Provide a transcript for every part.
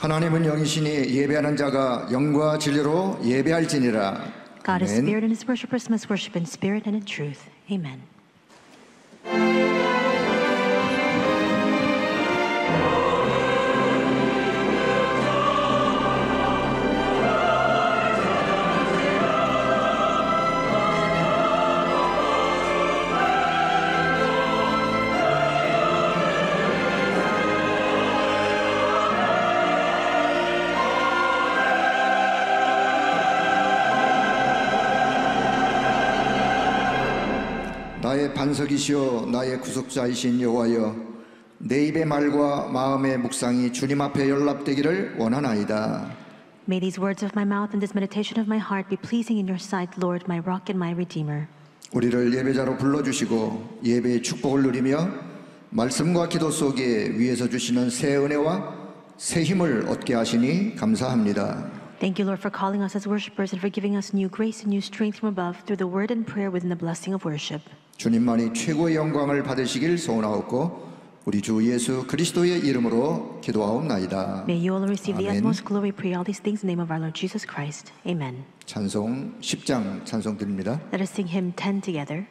하나님은 영이시니 예배하는 자가 영과 진리로 예배할지니라. God is spirit, and his worshippers must worship in spirit and in truth. Amen. 반석이시요 나의 구속자이신 여호와여 내 입의 말과 마음의 묵상이 주님 앞에 연락되기를 원하나이다. May these words of my mouth and this meditation of my heart be pleasing in your sight, Lord, my rock and my redeemer. 우리를 예배자로 불러 주시고 예배의 축복을 누리며 말씀과 기도 속에 위에서 주시는 새 은혜와 새 힘을 얻게 하시니 감사합니다. Thank you, Lord, for calling us as worshipers and for giving us new grace and new strength from above through the word and prayer within the blessing of worship. 주님만이 최고의 영광을 받으시길 소원하옵고 우리 주 예수 그리스도의 이름으로 기도하옵나이다. May you all receive the 아멘. utmost glory. Pray all these things in the name of our Lord Jesus Christ. Amen. 찬송 10장 찬송 드립니다. Let us sing hymn 10 together.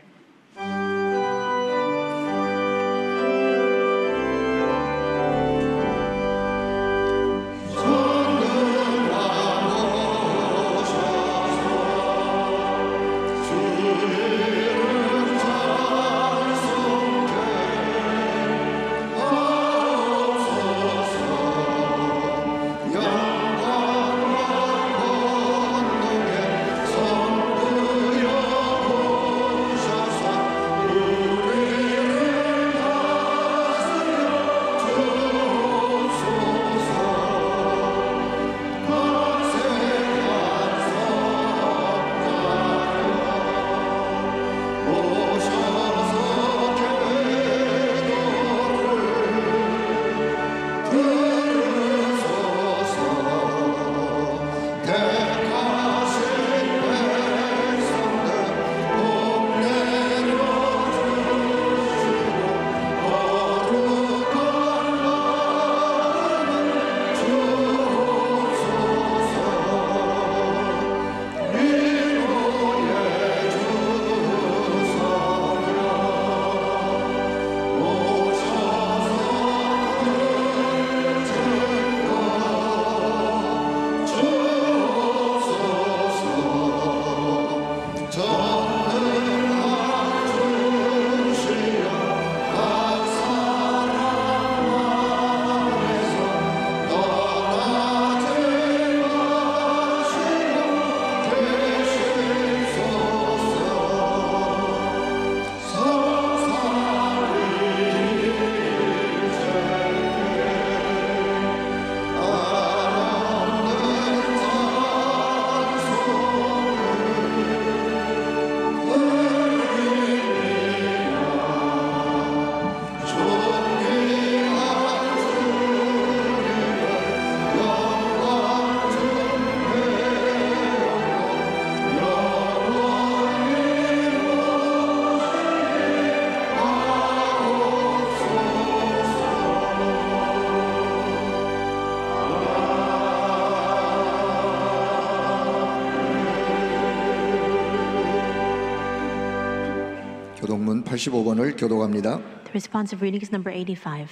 85번을 교독합니다. The responsive reading is number 85.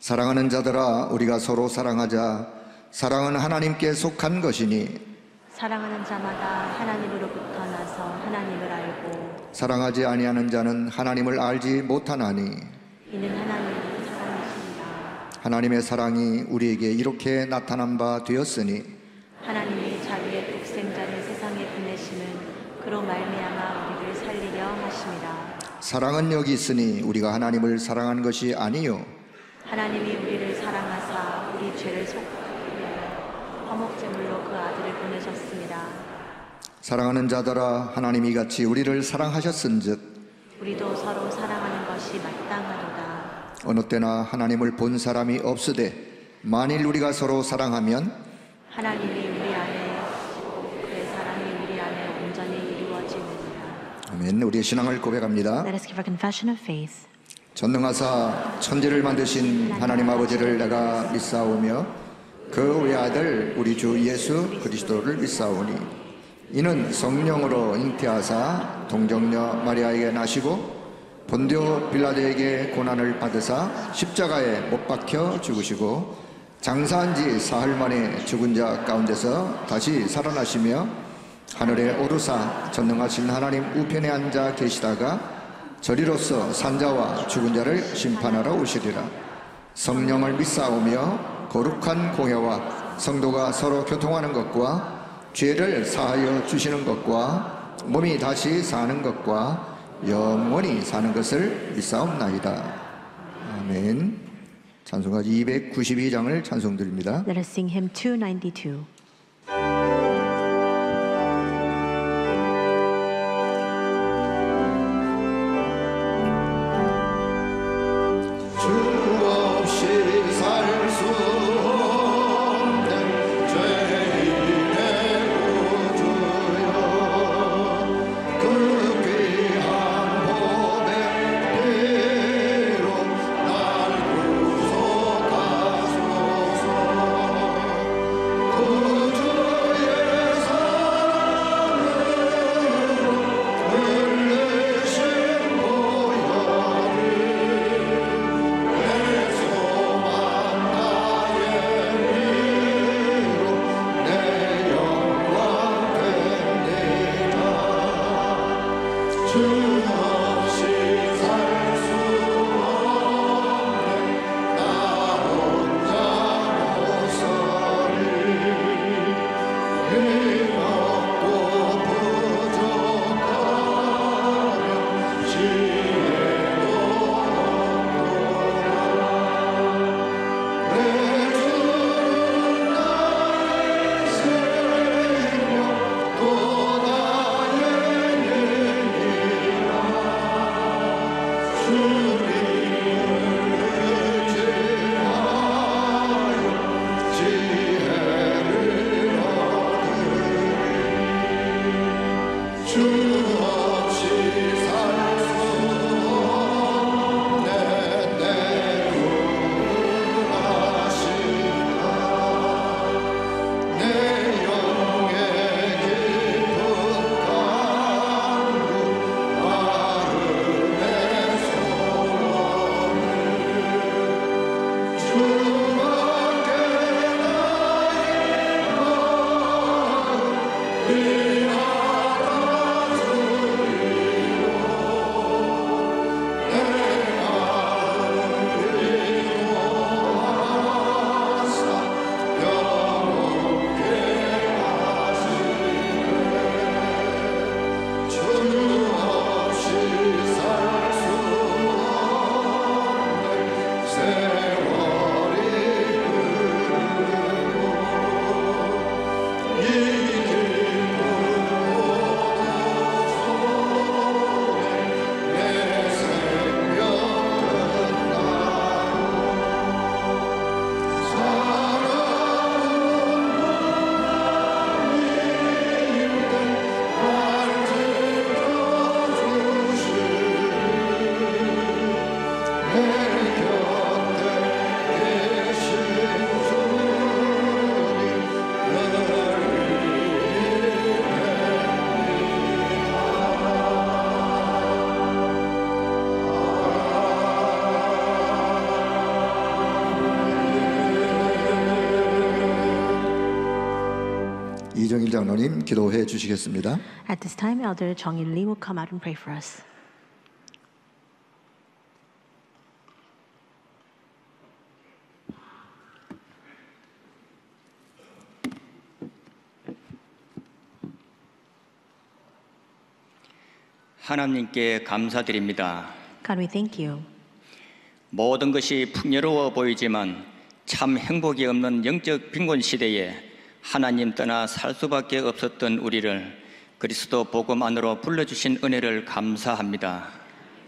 사랑하는 자들아 우리가 서로 사랑하자 사랑은 하나님께 속한 것이니 사랑하는 자마다 하나님으로부터 나서 하나님을 알고 사랑하지 아니하는 자는 하나님을 알지 못하나니 이는 하나님이 사랑이십니다. 하나님의 사랑이 우리에게 이렇게 나타난 바 되었으니 하나님이 자기의 독생자를 세상에 보내심은 그로 말미암아 우리를 살리려 하심이라. 사랑은 여기 있으니 우리가 하나님을 사랑한 것이 아니요 하나님이 우리를 사랑하사 우리 죄를 속하여 허목제물로 그 아들을 보내셨습니다. 사랑하는 자들아 하나님이 같이 우리를 사랑하셨은즉 우리도 서로 사랑하는 것이 마땅하도다. 어느 때나 하나님을 본 사람이 없으되 만일 우리가 서로 사랑하면 하나님이 우리 안에 계시고 그의 사랑이 우리 안에 온전히 이루어지느니라. 아멘 우리의 신앙을 고백합니다 Let us give our confession of faith. 전능하사 천지를 만드신 하나님 아버지를 내가 믿사오며 그 외아들 우리 주 예수 그리스도를 믿사오니 이는 성령으로 잉태하사 동정녀 마리아에게 나시고 본디오 빌라도에게 고난을 받으사 십자가에 못 박혀 죽으시고 장사한 지 사흘 만에 죽은 자 가운데서 다시 살아나시며 하늘에 오르사 전능하신 하나님 우편에 앉아 계시다가 저리로서 산자와 죽은 자를 심판하러 오시리라 성령을 믿사오며 거룩한 공회와 성도가 서로 교통하는 것과 죄를 사하여 주시는 것과 몸이 다시 사는 것과 영원히 사는 것을 믿사옵나이다. 아멘. 찬송가지 292장을 찬송드립니다. Let us sing hymn 292. 장로님 기도해 주시겠습니다. At this time, Elder Chong Il Lee will come out and pray for us. 하나님께 감사드립니다. God, we thank you. 모든 것이 풍요로워 보이지만 참 행복이 없는 영적 빈곤 시대에 하나님 떠나 살 수밖에 없었던 우리를 그리스도 복음 안으로 불러주신 은혜를 감사합니다.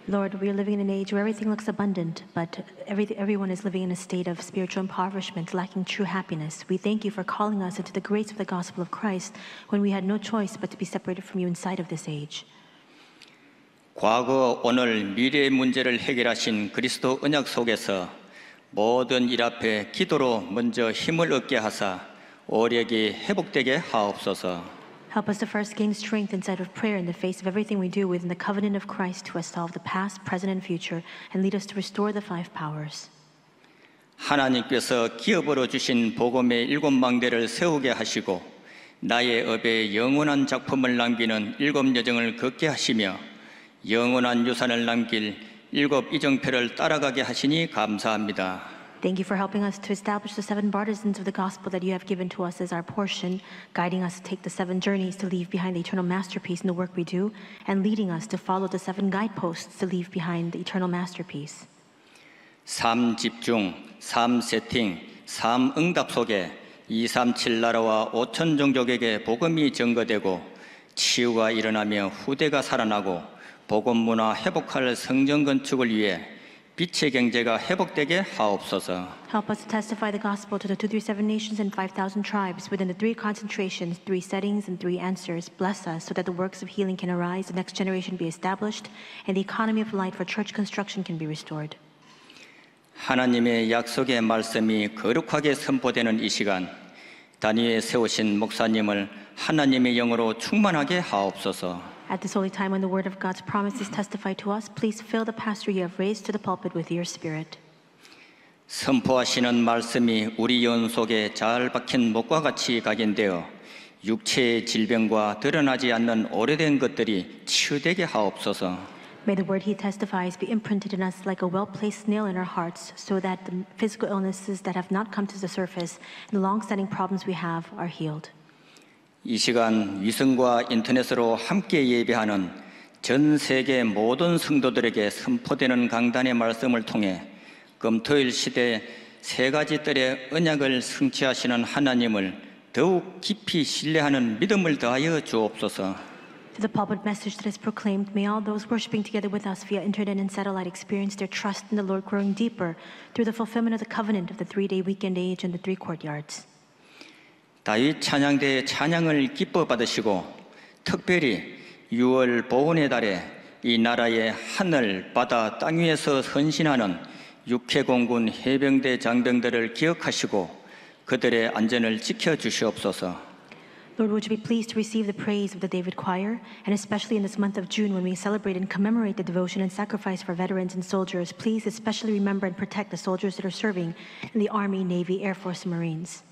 Lord, we are living in an age where everything looks abundant, but every, everyone is living in a state of spiritual impoverishment, lacking true happiness. We thank you for calling us into the grace of the gospel of Christ when we had no choice but to be separated from you inside of this age. 과거, 오늘, 미래의 문제를 해결하신 그리스도 언약 속에서 모든 일 앞에 기도로 먼저 힘을 얻게 하사 오력이 회복되게 하옵소서. Help us to first gain strength inside of prayer in the face of everything we do within the covenant of Christ who has solved the past, present, and future, and lead us to restore the five powers. 하나님께서 기업으로 주신 복음의 일곱 망대를 세우게 하시고 나의 업에 영원한 작품을 남기는 일곱 여정을 걷게 하시며 영원한 유산을 남길 일곱 이정표를 따라가게 하시니 감사합니다. Thank you for helping us to establish the seven partisans of the gospel that you have given to us as our portion, guiding us to take the seven journeys to leave behind the eternal masterpiece in the work we do, and leading us to follow the seven guideposts to leave behind the eternal masterpiece. 삶 집중, 삶 세팅, 삶 응답 속에 237 나라와 5천 종족에게 복음이 증거되고 치유가 일어나며 후대가 살아나고 복음 문화 회복할 성전 건축을 위해 빛의 경제가 회복되게 하옵소서. Help us to testify the gospel to the 237 nations and 5,000 tribes within the three concentrations, three settings, and three answers. Bless us so that the works of healing can arise, the next generation be established, and the economy of light for church construction can be restored. 하나님의 약속의 말씀이 거룩하게 선포되는 이 시간 단위에 세우신 목사님을 하나님의 영으로 충만하게 하옵소서. At this holy time when the word of God's promise is testified to us, please fill the pastor you have raised to the pulpit with your spirit. 선포하시는 말씀이 우리 연 속에 잘 박힌 목과 같이 각인되어 육체의 질병과 드러나지 않는 오래된 것들이 치유되게 하옵소서. May the word he testifies be imprinted in us like a well placed nail in our hearts, so that the physical illnesses that have not come to the surface and the long standing problems we have are healed. 이 시간 위성과 인터넷으로 함께 예배하는 전 세계 모든 성도들에게 선포되는 강단의 말씀을 통해 금토일 시대 세 가지 뜰의 언약을 성취하시는 하나님을 더욱 깊이 신뢰하는 믿음을 더하여 주옵소서. To the pulpit message that is proclaimed, may all those worshiping together with us via internet and satellite experience their trust in the Lord growing deeper through the fulfillment of the covenant of the three day weekend age and the three courtyards. 다윗 찬양대의 찬양을 기뻐 받으시고 특별히 6월 보훈의 달에 이 나라의 하늘, 바다, 땅 위에서 헌신하는 육해공군 해병대 장병들을 기억하시고 그들의 안전을 지켜 주시옵소서. Lord, would you be pleased to receive the praise of the David Choir, and especially in this month of June when we celebrate and commemorate the devotion and sacrifice for veterans and soldiers, please especially remember and protect the soldiers that are serving in the Army, Navy, Air Force, and Marines.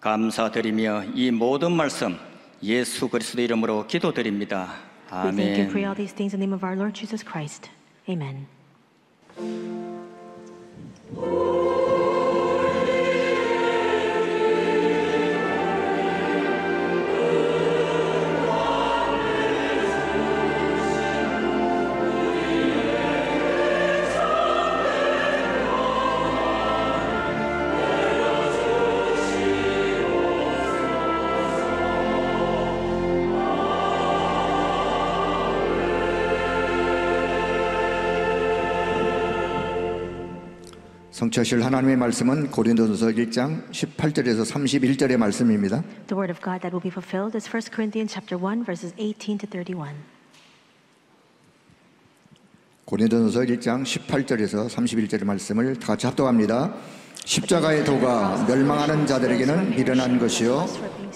감사드리며 이 모든 말씀 예수 그리스도 이름으로 기도드립니다. We thank and pray 아멘. all these things in the name of our Lord Jesus Christ. Amen. 성취하실 하나님의 말씀은 고린도전서 1장 18절에서 31절의 말씀입니다. The word of God that will be fulfilled is 1 Corinthians chapter 1 verses 18 to 31. 고린도전서 1장 18절에서 31절의 말씀을 다 같이 합독합니다. 십자가의 도가 멸망하는 자들에게는 미련한 것이요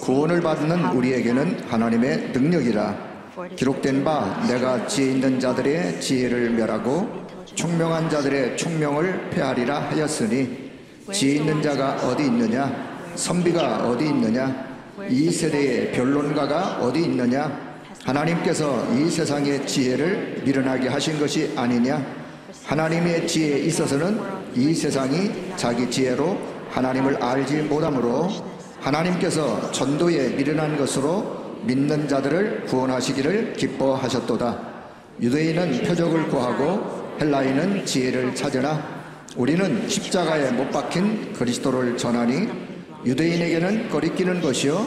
구원을 받는 우리에게는 하나님의 능력이라 기록된 바 내가 지혜 있는 자들의 지혜를 멸하고 총명한 자들의 총명을 폐하리라 하였으니 지혜 있는 자가 어디 있느냐? 선비가 어디 있느냐? 이 세대의 변론가가 어디 있느냐? 하나님께서 이 세상의 지혜를 미련하게 하신 것이 아니냐? 하나님의 지혜에 있어서는 이 세상이 자기 지혜로 하나님을 알지 못하므로 하나님께서 전도에 미련한 것으로 믿는 자들을 구원하시기를 기뻐하셨도다. 유대인은 표적을 구하고 헬라인은 지혜를 찾으나 우리는 십자가에 못 박힌 그리스도를 전하니 유대인에게는 거리끼는 것이요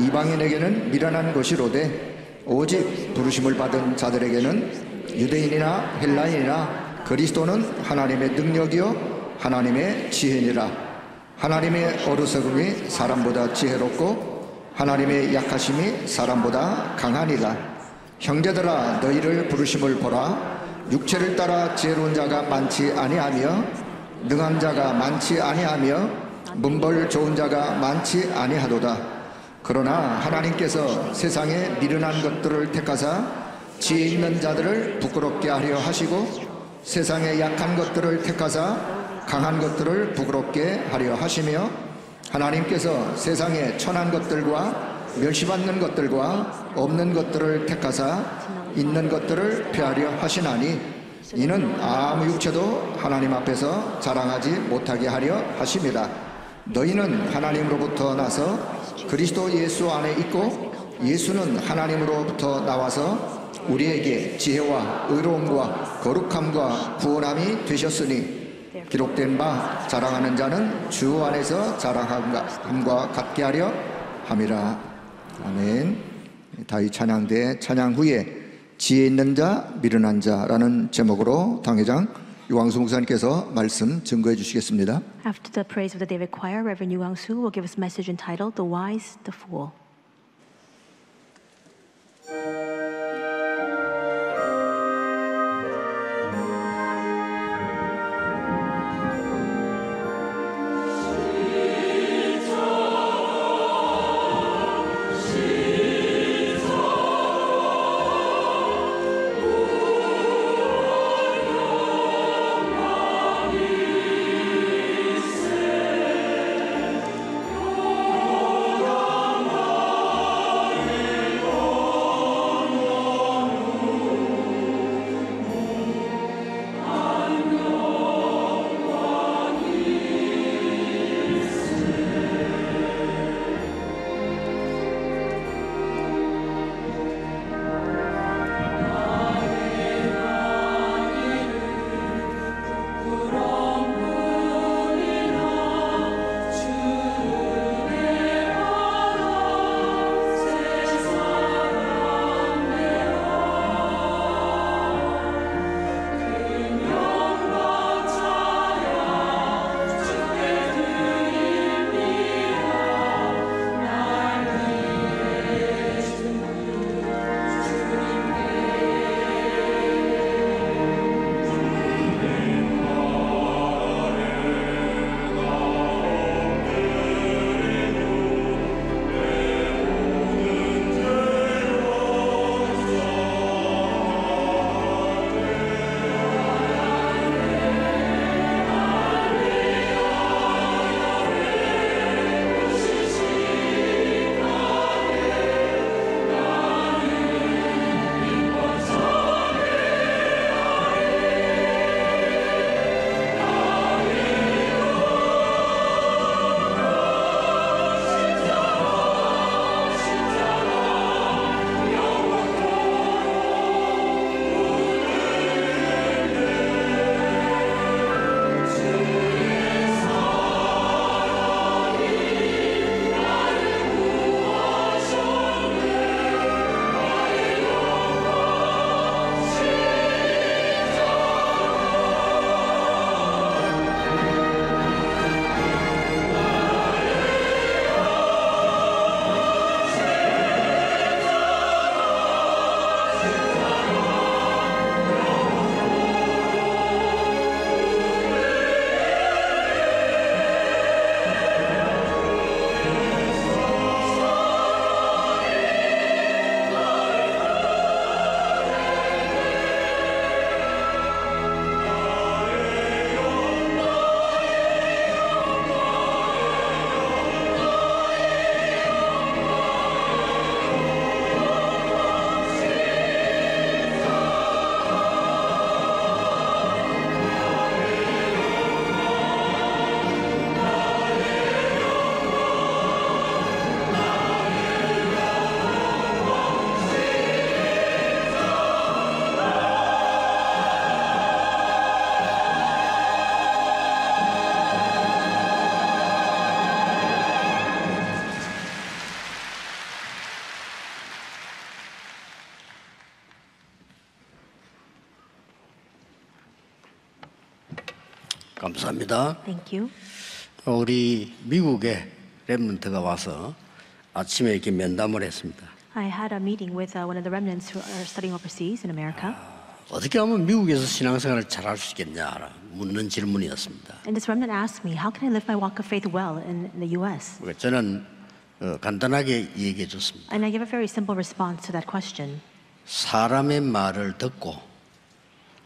이방인에게는 미련한 것이로되 오직 부르심을 받은 자들에게는 유대인이나 헬라인이나 그리스도는 하나님의 능력이요 하나님의 지혜니라. 하나님의 어리석음이 사람보다 지혜롭고 하나님의 약하심이 사람보다 강하니라. 형제들아 너희를 부르심을 보라 육체를 따라 지혜로운 자가 많지 아니하며 능한 자가 많지 아니하며 문벌 좋은 자가 많지 아니하도다. 그러나 하나님께서 세상에 미련한 것들을 택하사 지혜 있는 자들을 부끄럽게 하려 하시고 세상에 약한 것들을 택하사 강한 것들을 부끄럽게 하려 하시며 하나님께서 세상에 천한 것들과 멸시받는 것들과 없는 것들을 택하사 있는 것들을 폐하려 하시나니 이는 아무 육체도 하나님 앞에서 자랑하지 못하게 하려 하심이다. 너희는 하나님으로부터 나서 그리스도 예수 안에 있고 예수는 하나님으로부터 나와서 우리에게 지혜와 의로움과 거룩함과 구원함이 되셨으니 기록된 바 자랑하는 자는 주 안에서 자랑함과 같게 하려 함이라. 아멘. 다이 찬양대 찬양 후에 지혜 있는 자, 미련한 자라는 제목으로 당회장 유광수 목사님께서 말씀 증거해 주시겠습니다. After the praise of the David Choir, Reverend Yu Wang-soo will give us a message entitled The Wise, the Fool. 감사합니다. Thank you. 우리 미국에 랩런트가 와서 아침에 이렇게 면담을 했습니다. I had a meeting with uh, one of the remnants who are studying overseas in America. 어떻게 하면 미국에서 신앙생활을 잘할 수 있겠냐 묻는 질문이었습니다. And this remnant asked me, how can I live my walk of faith well in, the U.S.? 그러니까 저는 어, 간단하게 얘기해 줬습니다. And I give a very simple response to that question. 사람의 말을 듣고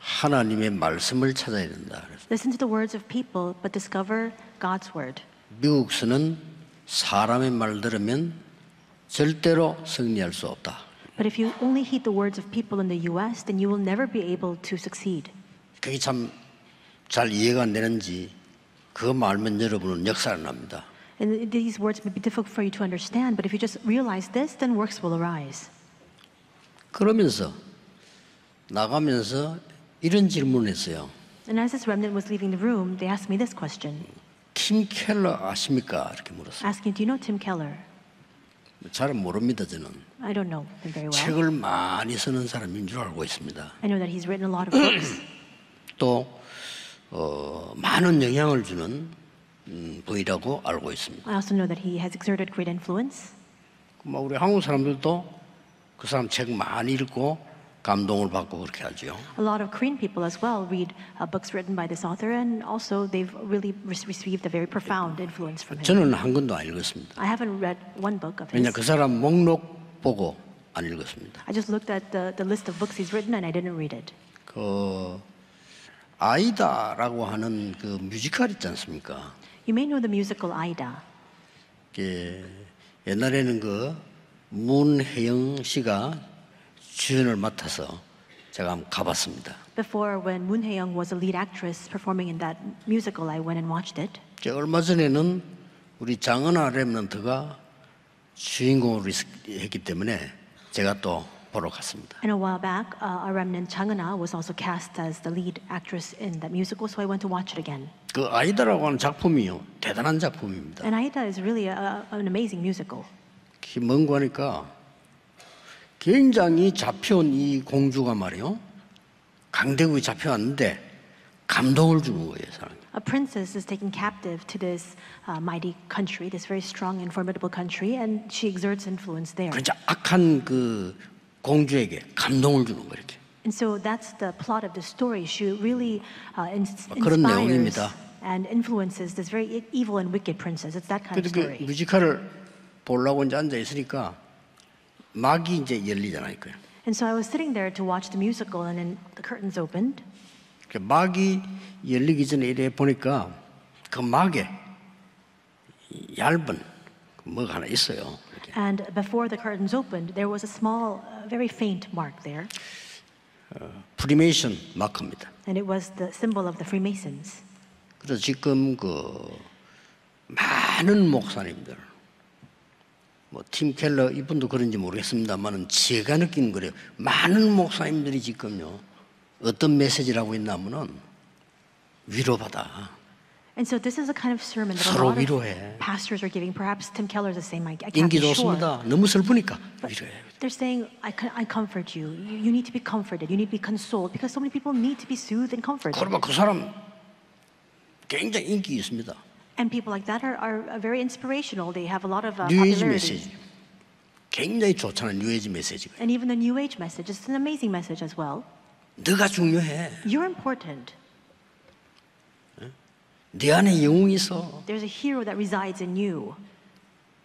하나님의 말씀을 찾아야 된다. Listen to the words of people, but discover God's word. 미국서는 사람의 말 들으면 절대로 승리할 수 없다. But if you only heed the words of people in the U.S., then you will never be able to succeed. 그게 참 잘 이해가 안 되는지 그거 알면 여러분은 역사를 납니다. And these words may be difficult for you to understand, but if you just realize this, then works will arise. 그러면서 나가면서 이런 질문을 했어요. And as this remnant was leaving the room, they asked me this question, 팀 켈러 아십니까? 이렇게 물었어요. asking, Do you know Tim Keller? 잘 모릅니다 저는. I don't know him very well. 책을 많이 쓰는 사람인 줄 알고 있습니다. I know that he's written a lot of books. 또 어, 많은 영향을 주는 음, 분이라고 알고 있습니다. I also know that he has exerted great influence. 뭐 우리 한국 사람들도 그 사람 책 많이 읽고 감동을 받고 그렇게 하죠. A lot of Korean people as well read uh, books written by this author, and also they've really re- received a very profound influence from him. 저는 한 권도 안 읽었습니다. I haven't read one book of 왜냐 his. 그 사람 목록 보고 안 읽었습니다. I just looked at the, the list of books he's written, and I didn't read it. 그 아이다라고 하는 그 뮤지컬 있지 않습니까? You may know the musical Aida. 이게 옛날에는 그 문혜영 씨가 주연을 맡아서 제가 한번 가봤습니다. Before, when Moon Hae-young was a lead actress performing in that musical, I went and watched it. 이제 얼마 전에는 우리 장은아 랩런트가 주인공으로 있- 했기 때문에 제가 또 보러 갔습니다. And a while back, uh, our remnant Chang Eun-ah was also cast as the lead actress in that musical, so I went to watch it again. 그 아이다라고 하는 작품이요 대단한 작품입니다. And Aida is really a, an amazing musical. 뭔고 하니까 굉장히 잡혀온 이 공주가 말이요 강대국에 잡혀왔는데 감동을 주는 거예요 사람. A princess is taken captive to this uh, mighty country, this very strong and formidable country, and she exerts influence there. 그러니까 악한 그 공주에게 감동을 주는 거 이렇게. And so that's the plot of the story. She really uh, ins- 그런 inspires 내용입니다. and influences this very e- evil and wicked princess. It's that kind of 그 story. 뮤지컬을 보려고 이제 앉아 있으니까 막이 이제 열리잖아요. 그 And so I was sitting there to watch the musical, and then the curtains opened. 막이 열리기 전에 이래 보니까 그 막에 얇은 그 뭐가 하나 있어요. 이렇게. And before the curtains opened, there was a small, uh, very faint mark there. 프리메이슨 마크입니다. And it was the symbol of the Freemasons. 그래서 지금 그 많은 목사님들 뭐 팀 켈러 이분도 그런지 모르겠습니다만은 제가 느끼는 거래요. 많은 목사님들이 지금요 어떤 메시지를 하고 있냐면은 위로받아. And so this is a kind of sermon that a lot of 위로해. pastors are giving. Perhaps Tim Keller's the same. I, I can't 인기 be sure. 좋습니다. 너무 슬프니까 위로해. They're saying, I, I comfort you. you. You need to be comforted. You need to be consoled because so many people need to be soothed and comforted. 그러면 그 사람 굉장히 인기 있습니다. And people like that are, are uh, very inspirational. They have a lot of uh, 뉴에이지 popularity. 메시지. 굉장히 좋잖아요. 뉴에이지 메시지가. And even the New Age message is an amazing message as well. 너가 중요해. You're important. 네 안에 영웅이 있어. There's a hero that resides in you.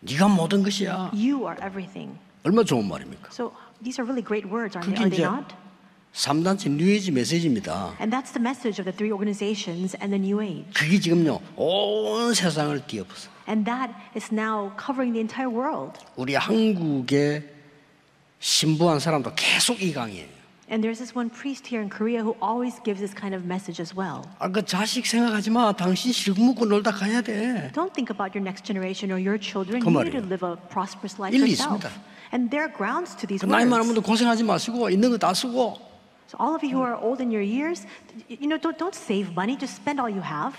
네가 모든 것이야. You are everything. 얼마 좋은 말입니까? So these are really great words, aren't they? 그게 Are they 이제 not? 3단체 뉴에이지 메시지입니다. And that's the message of the three organizations and the New Age. 그게 지금요 온 세상을 뒤엎어서 And that is now covering the entire world. 우리 한국의 신부한 사람도 계속 이 강의예요. And there's this one priest here in Korea who always gives this kind of message as well. 아, 그 자식 생각하지 마. 당신 실컷 먹고 놀다 가야 돼. Don't think about your next generation or your children. 그 You need to live a prosperous life 일리 yourself. 있습니다. And there are grounds to these 그 나이 많은 words. 분들 고생하지 마시고 있는 거 다 쓰고 So all of you who are old in your years, you know, don't, don't save money. Just spend all you have.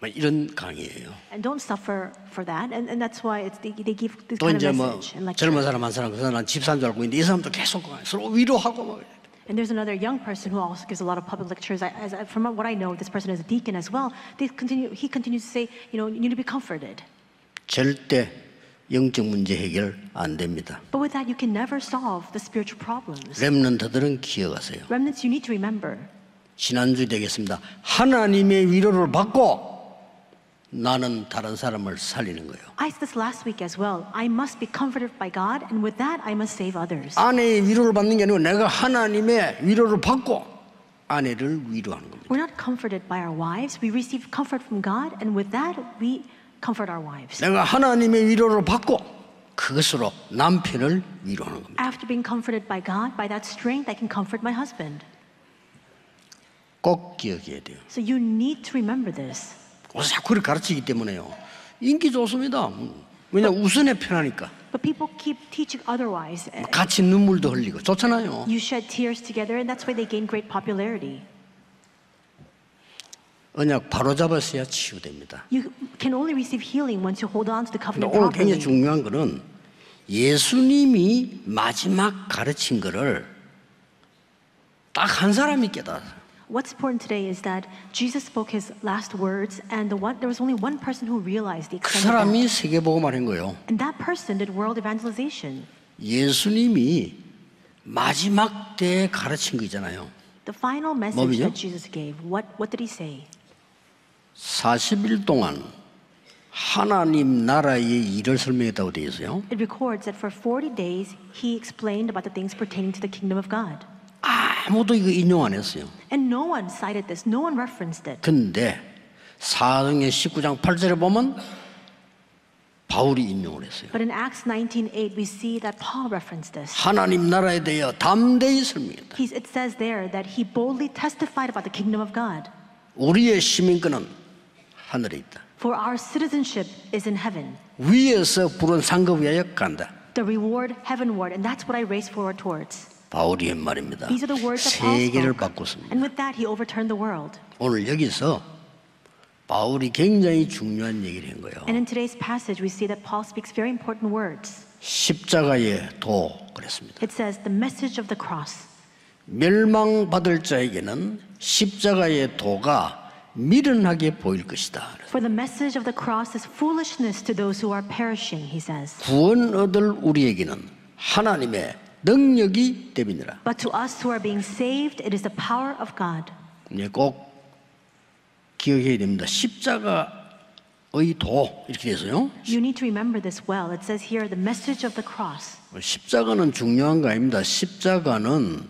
뭐 이런 강의예요. And don't suffer for that. And, and that's why it's, they, they give this 또 kind 이제 of 뭐 message. And, lecture. 젊은 사람 한 사람 그 사람 집사인 줄 알고 있는데 이 사람도 계속 서로 위로하고 막 이래. And there's another young person who also gives a lot of public lectures. I, as, I- from what I know, this person is a deacon as well. They continue, he continues to say, you know, you need to be comforted. 절대 영적 문제 해결 안 됩니다. But with that, you can never solve the spiritual problems. 렘넌트들은 기억하세요. Remnants, you need to remember. 지난주 되겠습니다. 하나님의 위로를 받고 나는 다른 사람을 살리는 거예요. I said this last week as well. I must be comforted by God, and with that, I must save others. 아내의 위로를 받는 게 아니고 내가 하나님의 위로를 받고 아내를 위로하는 겁니다. We're not comforted by our wives. We receive comfort from God, and with that, we comfort our wives. 내가 하나님의 위로를 받고 그것으로 남편을 위로하는 겁니다. After being comforted by God, by that strength, I can comfort my husband. 꼭 기억해야 돼요. So you need to remember this. 그래서 자꾸 그렇게 가르치기 때문에요. 인기 좋습니다. 왜냐 우선에 편하니까. But people keep teaching otherwise. 같이 눈물도 흘리고 좋잖아요. You shed tears together, and that's why they gain great popularity. 언약 바로 잡았어야 치유됩니다. You can only receive healing once you hold on to the covenant 오늘 굉장히 properly. 중요한 거는 예수님이 마지막 가르친 거를 딱 한 사람이 깨달았어요. What's important today is that Jesus spoke his last words, and the one, there was only one person who realized the 그 extent of that. 사람이 세계복음을 한 거예요. And that person did world evangelization. 예수님이 마지막 때에 가르친 거 있잖아요. The final message 뭐죠? that Jesus gave, what, what did he say? 40일 동안 하나님 나라의 일을 설명했다고 되어 있어요. It records that for 40 days he explained about the things pertaining to the kingdom of God. 아무도 이거 인용 안 했어요. And no one cited this, no one referenced it. 근데 사도행전 19장 8절에 보면 바울이 인용을 했어요. But in Acts 19:8 we see that Paul referenced this. 하나님 나라에 대하여 담대히 설명했다. It says there that he boldly testified about the kingdom of God. 우리의 시민권은 하늘에 있다. For our citizenship is in heaven. 위에서 부른 상급 위하여 간다. The reward heavenward, and that's what I race forward towards. 바울이 한 말입니다. These are the words that Paul 세계를 spoke. 바꿨습니다. And with that, he overturned the world. 오늘 여기서 바울이 굉장히 중요한 얘기를 한 거예요. And in today's passage, we see that Paul speaks very important words. 십자가의 도 그랬습니다. It says, the message of the cross. 멸망받을 자에게는 십자가의 도가 미련하게 보일 것이다. For the message of the cross is foolishness to those who are perishing, he says. 구원 얻을 우리에게는 하나님의 능력이 되미니라. But to us who are being saved, it is the power of God. 네, 꼭 기억해야 됩니다. 십자가의 도 이렇게 돼서요. You need to remember this well. It says here, the message of the cross. 십자가는 중요한 거 아닙니다. 십자가는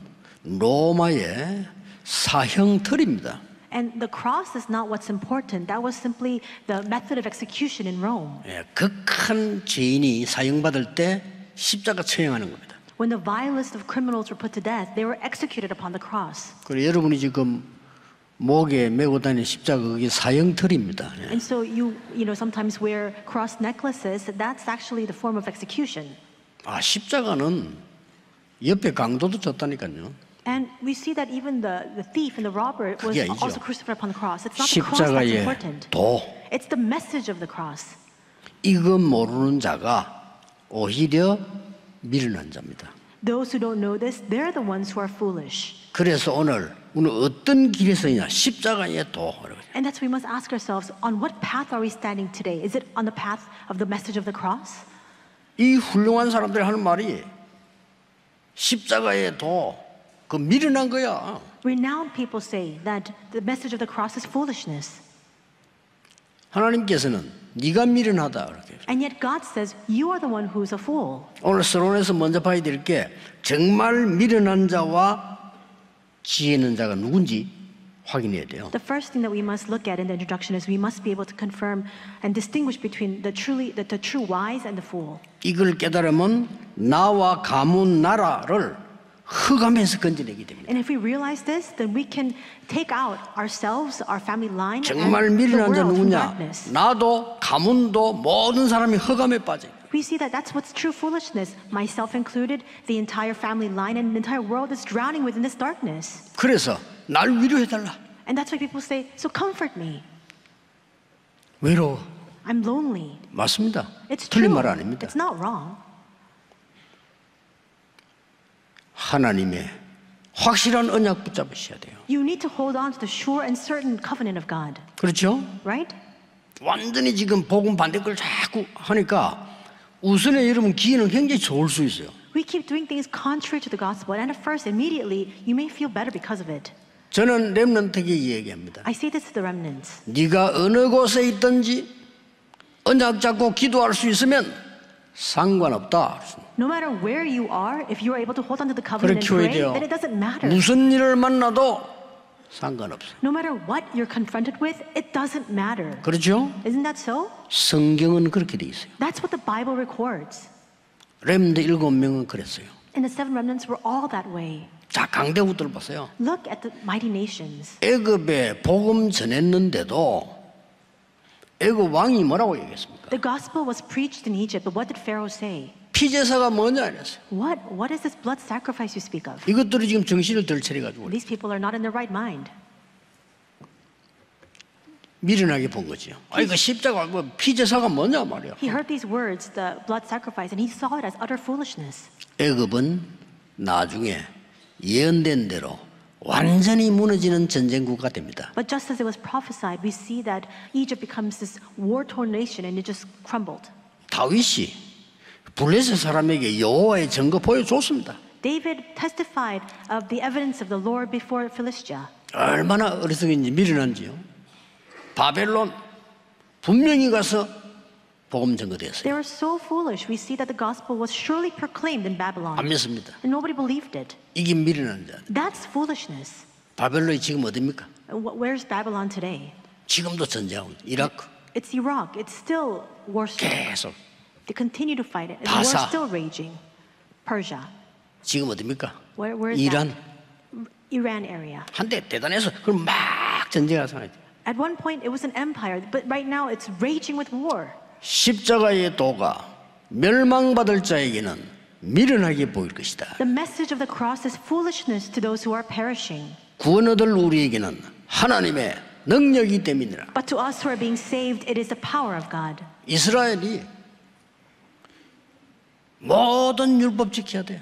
로마의 사형틀입니다. And the cross is not what's important. That was simply the method of execution in Rome. 예, 극한 죄인이 사형받을 때 십자가 처형하는 겁니다. When the vilest of criminals were put to death, they were executed upon the cross. 그리고 여러분이 지금 목에 메고 다니는 십자가 그게 사형틀입니다. 예. And so you, you know, sometimes wear cross necklaces. That's actually the form of execution. 아 십자가는 옆에 강도도 졌다니까요. And we see that even the, the thief and the robber was 그게 아니죠. also crucified upon the cross. It's not the cross that's 십자가의 important. 도 It's the message of the cross. 이거 모르는 자가 오히려 미련한 자입니다. Those who don't know this, they're the ones who are foolish. 그래서 오늘 우리는 어떤 길에서냐 십자가의 도 And that's why we must ask ourselves on what path are we standing today? Is it on the path of the message of the cross? 이 훌륭한 사람들이 하는 말이 십자가의 도 그 미련한 거야. Renowned people say that the message of the cross is foolishness. 하나님께서는 네가 미련하다 그렇게. And yet God says, You are the one who's a fool. 오늘 서론에서 먼저 봐야 될 게 정말 미련한 자와 지혜 있는 자가 누군지 확인해야 돼요. The first thing that we must look at in the introduction is we must be able to confirm and distinguish between the truly the, the true wise and the fool. 이걸 깨달으면 나와 가문 나라를 흑암에서 건져내게 됩니다. And if we realize this, then we can take out ourselves, our family line, 정말 미련한 자 누구냐? 나도 가문도 모든 사람이 흑암에 빠져. We see that that's what's true foolishness, myself included, the entire family line, and the entire world is drowning within this darkness. 그래서 날 위로해 달라. And that's why people say, So comfort me. 외로워. I'm lonely. 맞습니다. It's true. 틀린 말 아닙니다. It's not wrong. 하나님의 확실한 언약 붙잡으셔야 돼요. You need to hold on to the sure and certain covenant of God, 그렇죠? right? 완전히 지금 복음 반대 걸 자꾸 하니까 우선에 여러분 기회는 굉장히 좋을 수 있어요. We keep doing things contrary to the gospel, and at first, immediately, you may feel better because of it. 저는 렘넌트에게 얘기합니다. I say this to the remnants. 네가 어느 곳에 있든지 언약 잡고 기도할 수 있으면 상관없다. No matter where you are, if you are able to hold on to the covenant and pray, then it doesn't matter. 무슨 일을 만나도 상관없어. No matter what you're confronted with, it doesn't matter. 그렇죠? Isn't that so? 성경은 그렇게 돼 있어요. That's what the Bible records. 렘드 일곱 명은 그랬어요. And the seven remnants were all that way. 자 강대국들 보세요. Look at the mighty nations. 애굽에 복음 전했는데도 애굽 왕이 뭐라고 얘기했습니까? The gospel was preached in Egypt, but what did Pharaoh say? 피 제사가 뭐냐 이랬어요. What, what is this blood sacrifice you speak of? 이것들이 지금 정신을 덜 차려 가지고 These people are not in their right mind. 미련하게 본 거죠. 아 이거 십자가 뭐 피제사가 뭐냐 말이야. He heard these words, the blood sacrifice, and he saw it as utter foolishness. 애굽은 나중에 예언된 대로 완전히 무너지는 전쟁국가 됩니다. But just as it was prophesied, we see that Egypt becomes this war-torn nation and it just crumbled. 다윗이 블레셋 사람에게 여호와의 증거 보여줬습니다. David testified of the evidence of the Lord before Philistia. 얼마나 어리석은지 미련한지요. 바벨론 분명히 가서 복음 증거됐어요. They were so foolish. We see that the gospel was surely proclaimed in Babylon. 안 믿습니다. And nobody believed it. 이게 미련한 자. That's foolishness. 바벨론이 지금 wh- Where's Babylon today? 지금도 있어요. 이라크 It's Iraq. It's still war. 계속. They continue to fight it. And the 바사. war's still raging. Persia. 지금 어딥니까? Where, where is 이란 that? Iran area. 한때 대단해서 그럼 막 전쟁하고 상황이 At one point, it was an empire, but right now it's raging with war. 십자가의 도가 멸망받을 자에게는 미련하게 보일 것이다. The message of the cross is foolishness to those who are perishing. 구원 얻을 우리에게는 하나님의 능력이 됨이니라. But to us who are being saved, it is the power of God. 이스라엘이 모든 율법 지켜야 돼요.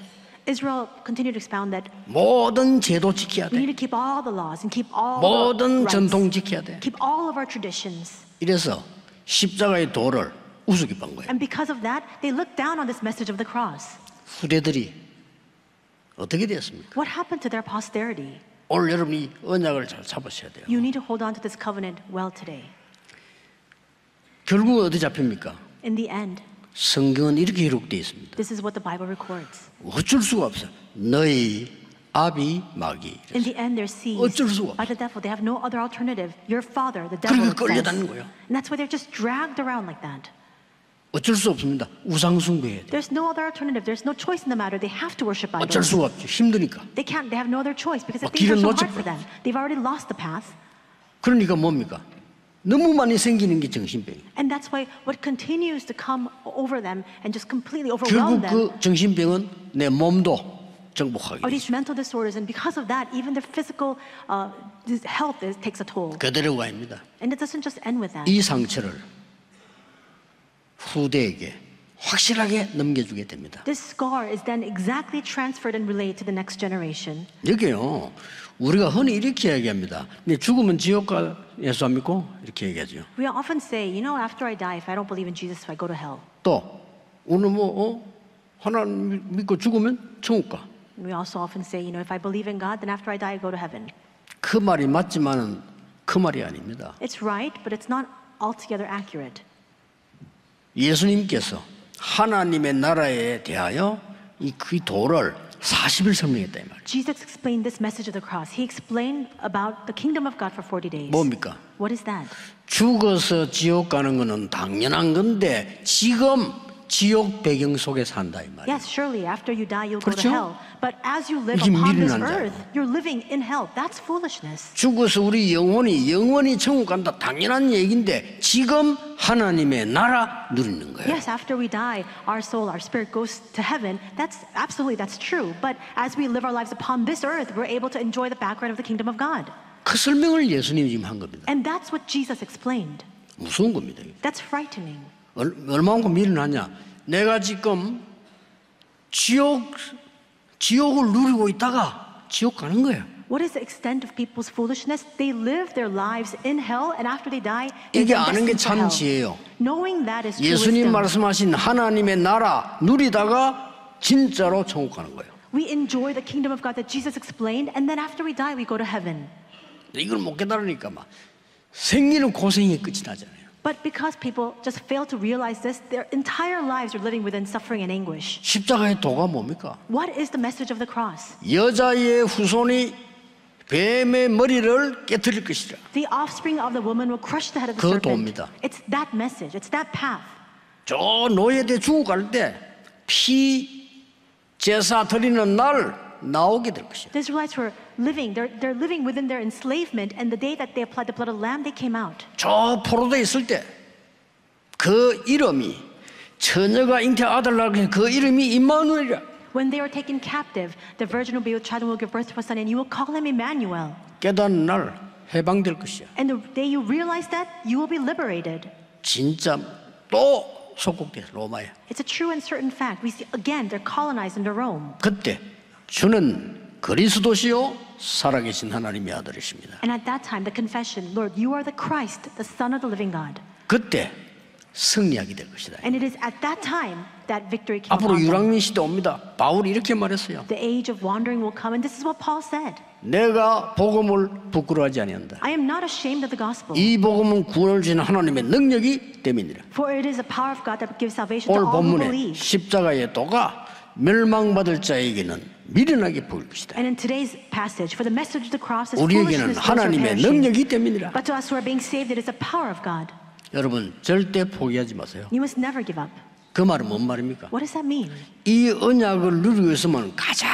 Israel continued to expound that 모든 제도 지켜야 we need 돼. to keep all the laws and keep all 모든 the 전통 rights, 지켜야 돼. keep all of our traditions. 이래서 십자가의 도를 우습게 본 거예요. And because of that, they looked down on this message of the cross. 후대들이 어떻게 되었습니까? What happened to their posterity? 오늘 여러분이 언약을 잘 잡으셔야 돼요. You need to hold on to this covenant well today. 결국 어디 잡힙니까? In the end, 성경은 이렇게 기록되어 있습니다. this is what the Bible records. 어쩔 수가 없어. 너희 아비 마귀. In the end, they're seized 어쩔 수가 by the devil. They have no other alternative. Your father, the devil, 그러니까. 끌려다니는 거예요. And that's why they're just dragged around like that. 어쩔 수 없습니다. 우상 숭배해야 돼. There's no other alternative. There's no choice in the matter. They have to worship 어쩔 idols. 수가 없죠. 힘드니까. They can't. They have no other choice because 막 the things are so hard for them. They've already lost the path. 그러니까 뭡니까? 너무 많이 생기는 게 정신병이에요. And that's why what continues to come over them and just completely overwhelm 결국 them 그 정신병은 내 몸도 정복하게 are 돼. these mental disorders. And because of that, even their physical uh, this health is, takes a toll. 그대로가 아닙니다. And it doesn't just end with that. 이 상처를 후대에게 확실하게 넘겨주게 됩니다. This scar is then exactly transferred and relayed to the next generation. 여기요. 우리가 흔히 이렇게 얘기합니다. 네, 죽으면 지옥 가 예수 안 믿고 이렇게 얘기하죠. We often say, you know, after I die, if I don't believe in Jesus, if I go to hell. 또 오늘 뭐 어? 하나님 믿고 죽으면 천국 가. We also often say, you know, if I believe in God, then after I die, I go to heaven. 그 말이 맞지만은 그 말이 아닙니다. It's right, but it's not altogether accurate. 예수님께서 하나님의 나라에 대하여 이 그 도를 40일 설명했다 이 말이에요. Jesus explained this message of the cross. He explained about the kingdom of God for 40 days. 뭡니까? What is that? 죽어서 지옥 가는 거는 당연한 건데 지금 지옥 배경 속에 산다 이 말이에요. Yes, surely after you die, you'll go to 그렇죠? hell. But as you live upon this earth, you're living in hell. That's foolishness. 죽어서 우리 영혼이 영원히 천국 간다 당연한 얘기인데 지금 하나님의 나라 누리는 거예요. Yes, after we die, our soul, our spirit goes to heaven. That's absolutely that's true. But as we live our lives upon this earth, we're able to enjoy the background of the kingdom of God. 그 설명을 예수님이 지금 한 겁니다. And that's what Jesus explained. 무서운 겁니다. That's frightening. 얼- 얼마만큼 미련하냐? 내가 지금 지옥 지옥을 누리고 있다가 지옥 가는 거예요. What is the extent of people's foolishness? They live their lives in hell, and after they die, 이게 아는 게 참. 지혜예요. Knowing that is 예수님. 말씀하신 하나님의 나라 누리다가 진짜로 천국 가는 거예요. We enjoy the kingdom of God that Jesus explained, and then after we die, we go to heaven. 이걸 못 깨달으니까 막 생기는 고생이 끝이 나잖아요. But because people just fail to realize this, their entire lives are living within suffering and anguish. 십자가의 도가 뭡니까? What is the message of the cross? 여자의 후손이 뱀의 머리를 깨뜨릴 것이라. The offspring of the woman will crush the head of the 그 serpent. 도입니다. It's that message. It's that path. 저 노예대 죽어갈 때 피 제사 드리는 날 나오게 될 것이야. The Israelites were living, they're, they're living within their enslavement, and the day that they applied the blood of the lamb, they came out. 저 포로대에 있을 때 그 이름이 처녀가 잉태 아들 낳게 그 이름이 임마누엘이라. When they were taken captive, the virgin will be with child and will give birth to a son, and you will call him Emmanuel. 깨닫는 날 해방될 것이야. And the day you realize that, you will be liberated. 진짜 또 속국돼 로마에. It's a true and certain fact. We see again, they're colonized into Rome. 그때 주는 그리스도시요 살아계신 하나님의 아들이십니다. And at that time, the confession, Lord, you are the Christ, the Son of the living God. 그때 승리하게 될 것이다. And it is at that time that victory came 앞으로. 유랑민 시대 옵니다. 바울이 이렇게 말했어요. The age of wandering will come, and this is what Paul said. 내가 복음을 부끄러워하지 아니한다. I am not ashamed of the gospel, 이 복음은 구원을 주는 하나님의 능력이 됨이니라. for it is the power of God that gives salvation to 오늘 all who 본문에 believe. 십자가의 도가 멸망받을 자에게는 미련하게 보일 것이다. And in today's passage, for the message of the cross is 우리에게는 하나님의. 능력이 됨이니라. But to us who are being saved, it is the power of God. 여러분 절대 포기하지 마세요. You must never give up. 그 말은 뭔 말입니까? What does that mean? 이 언약을 누리기 위해서만 가장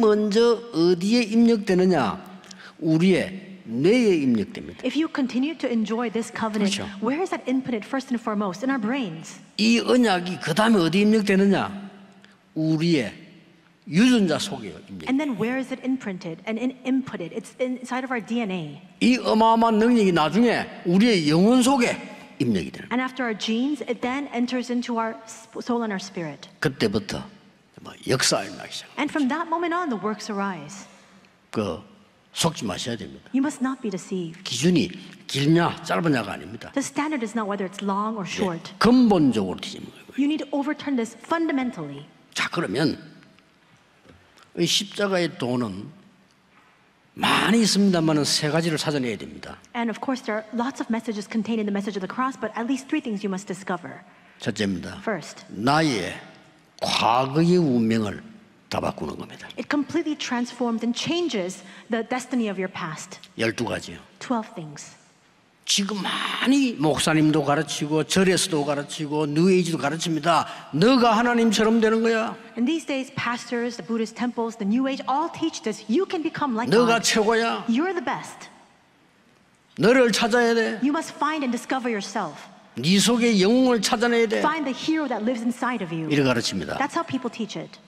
먼저 어디에 입력되느냐? 우리의 뇌에 입력됩니다. If you continue to enjoy this covenant, 그렇죠. where is that inputted first and foremost? In our brains. 이 언약이 그 다음에 어디에 입력되느냐? 우리의 유전자 속에 입력. And then where is it imprinted and in, inputted? It's inside of our DNA. 이 어마어마한 능력이 나중에 우리의 영혼 속에 입력이 되는. And after our genes, it then enters into our soul and our spirit. 그때부터 뭐 역사가 일어나기 시작. And from that moment on, the works arise. 그 속지 마셔야 됩니다. You must not be deceived. 기준이 길냐 짧으냐가 아닙니다. The standard is not whether it's long or short. 근본적으로 뒤집는 거예요. You need to overturn this fundamentally. 자 그러면 이 십자가의 도는 많이 있습니다만은 세 가지를 찾아내야 됩니다. And of course, there are lots of messages contained in the message of the cross, but at least three things you must discover. 첫째입니다. First, 나의 과거의 운명을 다 바꾸는 겁니다. it completely transforms and changes the destiny of your past. 열두 가지요. 12 things. 지금 많이 목사님도 가르치고 절에서도 가르치고 뉴에이지도 가르칩니다. 너가 하나님처럼 되는 거야. And these days, pastors, the Buddhist temples, the New Age all teach this. You can become like 너가 God. 최고야. You're the best. 너를 찾아야 돼. You must find and discover yourself. 네 속에 영웅을 찾아내야 돼. Find the hero that lives inside of you. 이렇게 가르칩니다. That's how people teach it.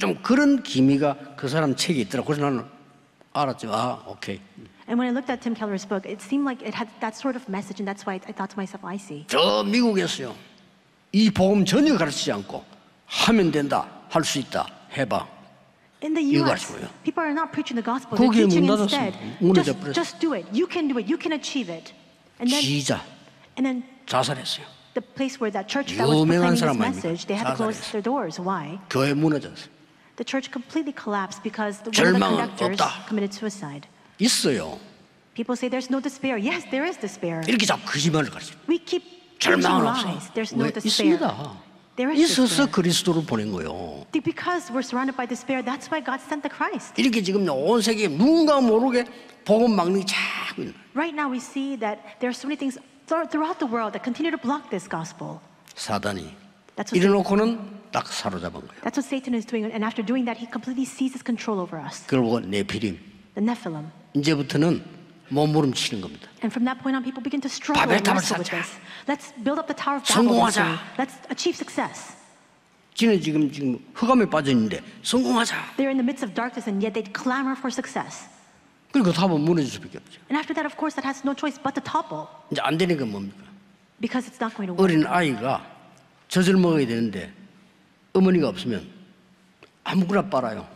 좀 그런 기미가 그 사람 책에 있더라. 그래서 나는 알았죠. 아, 오케이. And when I looked at Tim Keller's book, it seemed like it had that sort of message, and that's why I thought to myself, I see. 저 미국에서요. 이 복음 전혀 가르치지 않고 하면 된다. 할 수 있다. 해봐. In the 이거 US, 가지고요. people are not preaching the gospel. They're 거기에 teaching 문 instead. 닫았습니다. 문을 Just, 덮어버렸어요. just do it. You can do it. You can achieve it. And then, 기자 and then 자살했어요. the place where that church that was 유명한 proclaiming this 사람 아닙니까? message, they had to close 자살했어요. their doors. Why? 교회 무너졌어요. The church completely collapsed because the, one of the 절망은 conductors 없다. committed suicide. 있어요. People say there's no despair. Yes, there is despair. 이렇게 자꾸 거짓말을 가르쳐. We keep preaching 절망은 없어. lies. There's no 왜 despair. 있습니다. There is 있어서 despair. 그리스도를 보낸 거요. Because we're surrounded by despair, that's why God sent the Christ. 이렇게 지금 온 세계에 누군가 모르게 복음 막는 게 자꾸 있는. Right now, we see that there are so many things thro- throughout the world that continue to block this gospel. 사단이 That's what, 이래놓고는 딱 사로잡은 거예요. that's what Satan is doing. And after doing that, he completely seizes control over us. 그걸 보고 네피림. The Nephilim. 이제부터는 몸부림치는 겁니다. And from that point on, people begin to struggle and wrestle with this. Let's build up the Tower of Babel. 성공하자. Let's achieve success. 지는 지금 지금 흑암에 빠져 있는데 성공하자. They're in the midst of darkness, and yet they clamor for success. 그리고 답은 무너질 수밖에 없죠. And after that, of course, that has no choice but to topple 이제 안 되는 건 뭡니까? because it's not going to work. 어린 아이가 젖을 먹어야 되는데 어머니가 없으면 아무거나 빨아요.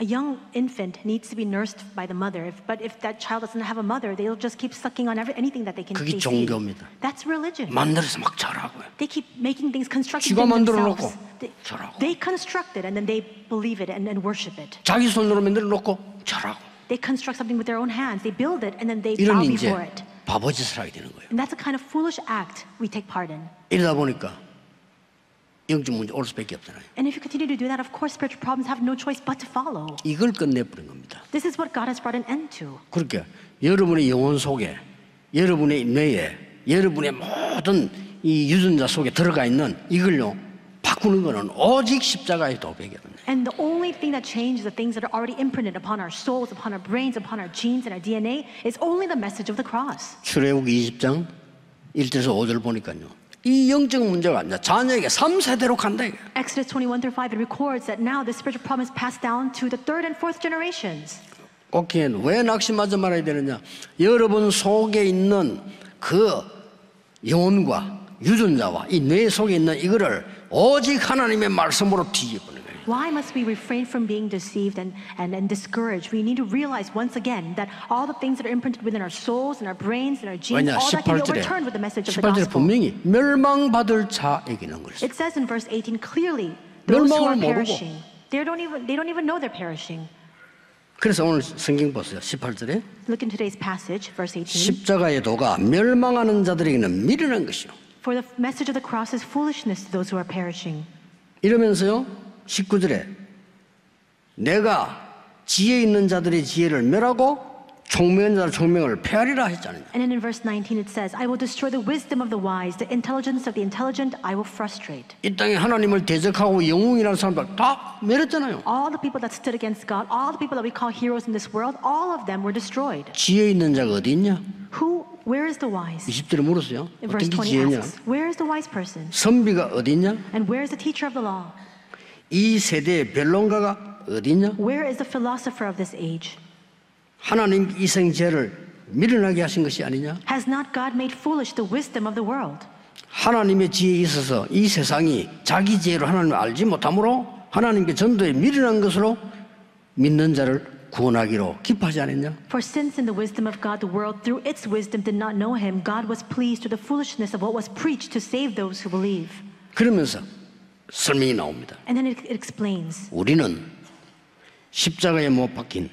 A young infant needs to be nursed by the mother, if, but if that child doesn't have a mother, they'll just keep sucking on every, anything that they can 그게 they see. 종교입니다. That's religion. 만들어서 막 자라고요. They keep making things, constructing 지가 things 만들어 themselves. 놓고 They, 잘하고. they construct it and then they believe it and, and worship it. 자기 손으로 만들어 놓고 자라고. They construct something with their own hands. They build it and then they 이런 bow 이제 before it. 바보짓을 하게 되는 거예요. And that's a kind of foolish act we take part in. 이러다 보니까 영적 문제 올 수밖에 없잖아요. And if you continue to do that, of course, spiritual problems have no choice but to follow. 이걸 끝내버린 겁니다. This is what God has brought an end to. 그렇게 여러분의 영혼 속에, 여러분의 뇌에, 여러분의 모든 이 유전자 속에 들어가 있는 이걸요 바꾸는 거는 오직 십자가의 도백이거든요. And the only thing that changes the things that are already imprinted upon our souls, upon our brains, upon our genes and our DNA is only the message of the cross. 출애굽기 20장 1절에서 5절 보니까요. 이 영적 문제가 이제 자녀에게 3세대로 간다 이게. Exodus 21 through 5, it records that now the spiritual problem is passed down to the third and fourth generations. 오케이, 왜 낙심하지 말아야 되느냐? 여러분 속에 있는 그 영혼과 유전자와 이 뇌 속에 있는 이거를 오직 하나님의 말씀으로 거예요. Why must we refrain from being deceived and, and, and discouraged? We need to realize once again that all the things that are imprinted within our souls and our brains and our genes, 왜냐? all that can be 18절에 overturned with the message of the 18절에 gospel. 분명히 멸망받을 자에게는 그랬어요. It says in verse 18 clearly, those who are 멸망을 모르고. perishing, they don't even, they don't even know they're perishing. 그래서 오늘 성경 보세요. 18절에 Look in today's passage, verse 18. 십자가의 도가 멸망하는 자들에게는 미련한 것이요. For the message of the cross is foolishness to those who are perishing. 이러면서요. 19절에 내가 지혜 있는 자들의 지혜를 멸하고 총명한 자의 총명을 폐하리라 했잖아요. And then in verse 19 it says, I will destroy the wisdom of the wise, the intelligence of the intelligent I will frustrate. 이 땅에 하나님을 대적하고 영웅이라는 사람들 다 멸했잖아요. All the people that stood against God, all the people that we call heroes in this world, all of them were destroyed. 지혜 있는 자가 어디 있냐? Who, where is the wise? 20절에 물었어요. 어떤 게20 지혜냐? Where is the wise person? 선비가 어디 있냐? And where is the teacher of the law? 이 세대의 변론가가 어디 있냐? Where is the philosopher of this age? 하나님 이생죄를 미련하게 하신 것이 아니냐? Has not God made foolish the wisdom of the world? 하나님의 지혜에 있어서 이 세상이 자기 지혜로 하나님을 알지 못하므로 하나님께 전도에 미련한 것으로 믿는 자를 구원하기로 기뻐하지 않았냐? For since in the wisdom of God the world through its wisdom did not know him, God was pleased through the foolishness of what was preached to save those who believe. 그러면서 설명이 나옵니다. And then it, explains 우리는 십자가에 못 박힌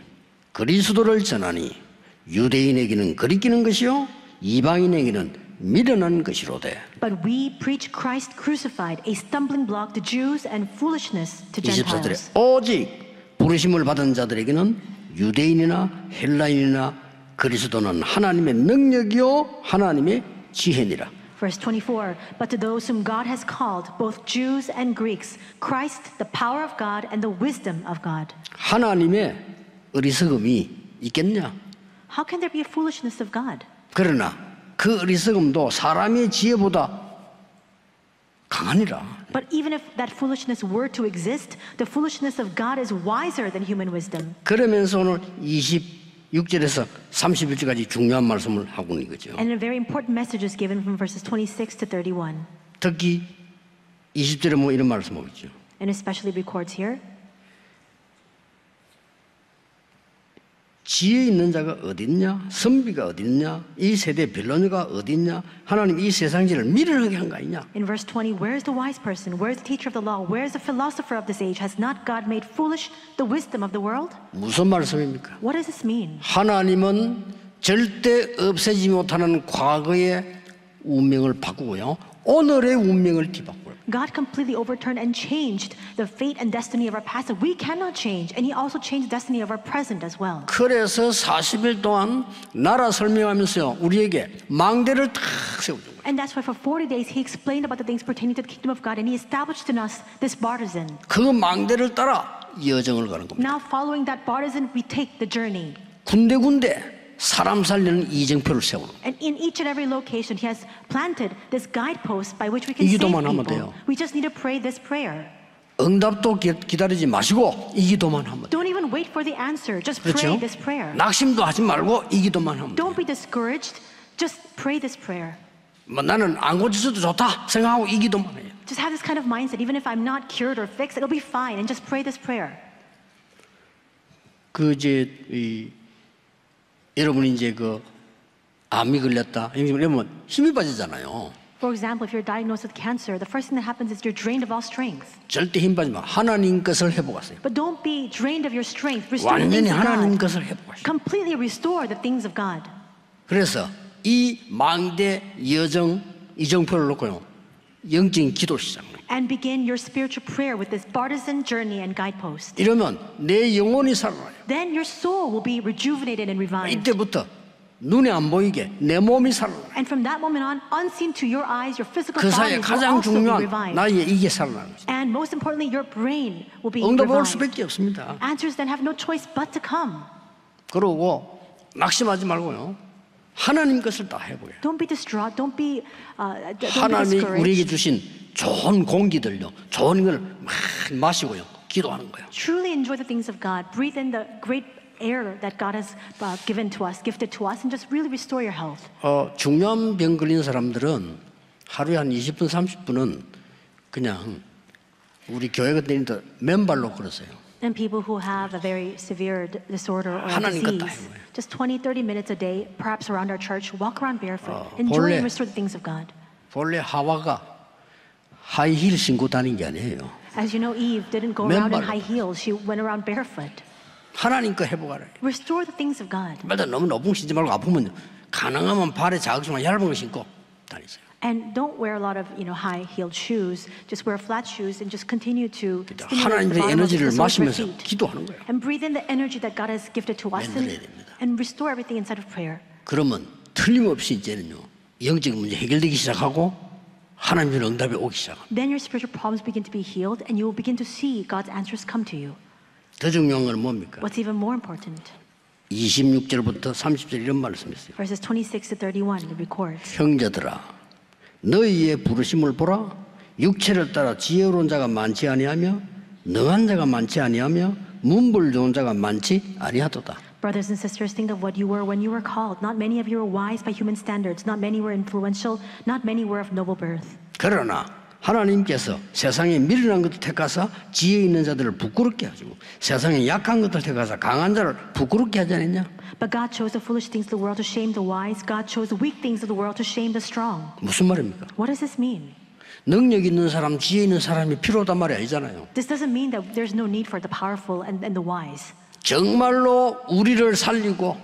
그리스도를 전하니 유대인에게는 거리끼는 것이요 이방인에게는 미련한 것이로되 But we preach Christ crucified, a stumbling block to Jews and foolishness to 24절에 Gentiles. 오직 부르심을 받은 자들에게는 유대인이나 헬라인이나 그리스도는 하나님의 능력이요 하나님의 지혜니라. Verse 24 But to those whom God has called, both Jews and Greeks, Christ, the power of God and the wisdom of God. 하나님의 어리석음이 있겠냐? How can there be a foolishness of God? 그러나 그 어리석음도 사람의 지혜보다 강하니라. But even if that foolishness were to exist, the foolishness of God is wiser than human wisdom. 그러면서 오늘 26절에서 31절까지 중요한 말씀을 하고 있는 거죠. And a very important message is given from verses 26 to 31, 특히 20절에 뭐 이런 말씀 오죠. and especially records here. 지혜 있는 자가 어딨냐? 선비가 어딨냐? 이 세대 변론자가 어딨냐? 하나님 이 세상지를 미련하게 한거 아니냐? In verse 20, where is the wise person? Where is the teacher of the law? Where is the philosopher of this age? Has not God made foolish the wisdom of the world? 무슨 말씀입니까? What does this mean? 하나님은 절대 없애지 못하는 과거의 운명을 바꾸고요. 오늘의 운명을 뒤바꿔요. God completely overturned and changed the fate and destiny of our past that we cannot change. And He also changed the destiny of our present as well. 그래서 40일 동안 나라 설명하면서요. 우리에게 망대를 탁 세워준 거예요. And that's why for 40 days He explained about the things pertaining to the kingdom of God and He established in us this partisan. 그 망대를 따라 여정을 가는 겁니다. Now, following that partisan, we take the journey. 군데군데 사람 살리는 이정표를 세우는. And in each and every location, He has planted this guidepost by which we can 이 save 기도만 하면 people. 돼요. We just need to pray this prayer. 응답도 기- 기다리지 마시고 이 기도만 하면. Don't even wait for the answer. Just pray 그렇죠? this prayer. 낙심도 하지 말고 이 기도만 하면. Don't be discouraged. Just pray this prayer. 뭐 나는 안 고쳐도 좋다 생각하고 이 기도만 해요. Just have this kind of mindset. Even if I'm not cured or fixed, it'll be fine. And just pray this prayer. 그 이제 이 여러분이 이제 그 암이 걸렸다 이러면 힘이 빠지잖아요. For example, if you're diagnosed with cancer, the first thing that happens is you're drained of all strength. 절대 힘 빠지지 마. 하나님 것을 회복하세요. But don't be drained of your strength. Restore 완전히 하나님. 것을 회복하세요. Completely restore the things of God. 그래서 이 망대 여정 이정표를 놓고요. 영적인 기도를 시작합니다. And begin your spiritual prayer with this partisan journey and guidepost. 이러면 내 영혼이 살아나요. Then your soul will be rejuvenated and revived. 이때부터 눈에 안 보이게 내 몸이 살아나요. And from that moment on, unseen to your eyes, your physical 그 body 사이에 will 가장 also be 중요한 revived. 나의 이게 살아나는 거죠. And most importantly, your brain will be 응답 올 revived. 수밖에 없습니다. Answers then have no choice but to come. 그러고 낙심하지 말고요. 하나님 것을 다 해보요. Don't be distraught. Don't be, uh, don't be 하나님이 우리에게 discouraged. 주신 좋은 공기들요, 좋은 걸 막 마시고요, 기도하는 거예요. Truly enjoy the things of God. Breathe in the great air that God has uh, given to us, gifted to us, and just really restore your health. 어, 중요한 병 걸린 사람들은 하루에 한 20분, 30분은 그냥 우리 교회가 다니는데 맨발로 걸으세요. And people who have a very severe d- disorder or 하나님 것 disease, 다 해봐요. just 20, 30 minutes a day, perhaps around our church, walk around barefoot, 어, enjoy 본래- and restore the things of God. 본래 하와가 하이힐 신고 다닌 게 아니에요. As you know, Eve didn't go around in 맨발로. high heels; she went around barefoot. 하나님 거 해보가라. Restore the things of God. 말도 너무 높은 거 신지 말고 아프면 가능하면 발에 자극주만 얇은 거 신고 다니세요. And don't wear a lot of you know high-heeled shoes. Just wear flat shoes and just continue to stimulate the 하나님의 bottom of 에너지를 the soles of your 마시면서 feet. 기도하는 거예요. And breathe in the energy that God has gifted to us and, 만들어야 됩니다. and restore everything inside of prayer. 그러면 틀림없이 이제는요 영적인 문제 해결되기 시작하고 하나님의 응답이 오기 시작합니다. Then your spiritual problems begin to be healed and you will begin to see God's answers come to you. 더 중요한 건 뭡니까? What's even more important? 26절부터 30절 이런 말씀이 있어요. Verses 26 to 31 it records. 형제들아 너희의 부르심을 보라 육체를 따라 지혜로운 자가 많지 아니하며 능한 자가 많지 아니하며 문불 좋은 자가 많지 아니하도다. Brothers and sisters, think of what you were when you were called. Not many of you were wise by human standards. Not many were influential. Not many were of noble birth. 그러나 하나님께서 세상에 미련한 것을 택하사 지혜 있는 자들을 부끄럽게 하시고 세상에 약한 것을 택하사 강한 자를 부끄럽게 하지 않았냐? But God chose the foolish things of the world to shame the wise. God chose the weak things of the world to shame the strong. 무슨 말입니까? What does this mean? 능력 있는 사람, 지혜 있는 사람이 필요하단 말이 아니잖아요. This doesn't mean that there's no need for the powerful and, and the wise. 정말로 우리를 살리고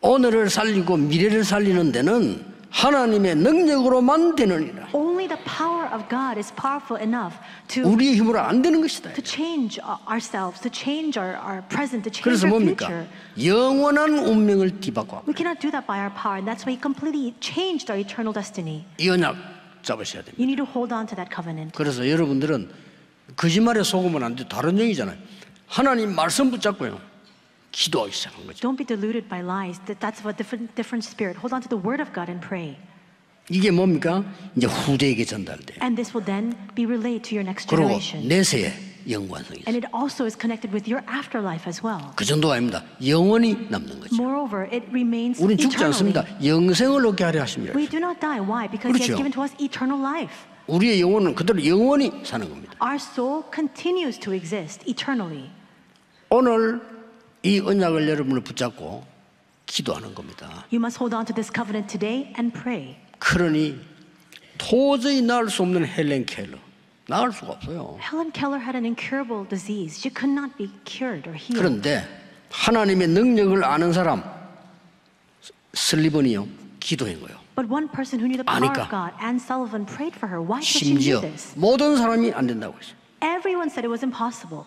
오늘을 살리고 미래를 살리는 데는 하나님의 능력으로만 되느니라. Only the power of God is powerful enough to, 우리의 힘으로 안 되는 것이다. to change uh, ourselves, to change our, our present, to change 그래서 our 뭡니까? future. 영원한 운명을 뒤바꿔. We cannot do that by our power, and that's why He completely changed our eternal destiny. 이 언약 잡으셔야 됩니다. You need to hold on to that covenant. 그래서 여러분들은 거짓말에 속으면 안 돼. 다른 얘기잖아요. 하나님 말씀 붙잡고요. 기도하기 시작한 거죠. Don't be deluded by lies. That, that's a different, different spirit. Hold on to the word of God and pray. 이게 뭡니까? 이제 후대에게 전달돼요. And this will then be relayed to your next 그리고 generation. 내세의 영관성이 있어요. And it also is connected with your afterlife as well. 그 정도가 아닙니다. 영원히 남는 거죠. Moreover, it remains 우리는 죽지 eternally. 않습니다. 영생을 얻게 하려 하십니다. We do not die. Why? Because He has 그렇죠. given to us eternal life. 우리의 영혼은 그대로 영원히 사는 겁니다. Our soul continues to exist eternally. 오늘 이 언약을 여러분을 붙잡고 기도하는 겁니다. You must hold on to this covenant today and pray. 그러니 도저히 나을 수 없는 헬렌 켈러 나을 수가 없어요. Helen Keller had an incurable disease. She could not be cured or healed. 그런데 하나님의 능력을 아는 사람 슬리번이요 기도한 거예요. But one person who knew the power 아니까. of God, Anne Sullivan, prayed for her. Why could she do 심지어 this? 모든 사람이 안 된다고 했어요. Everyone said it was impossible.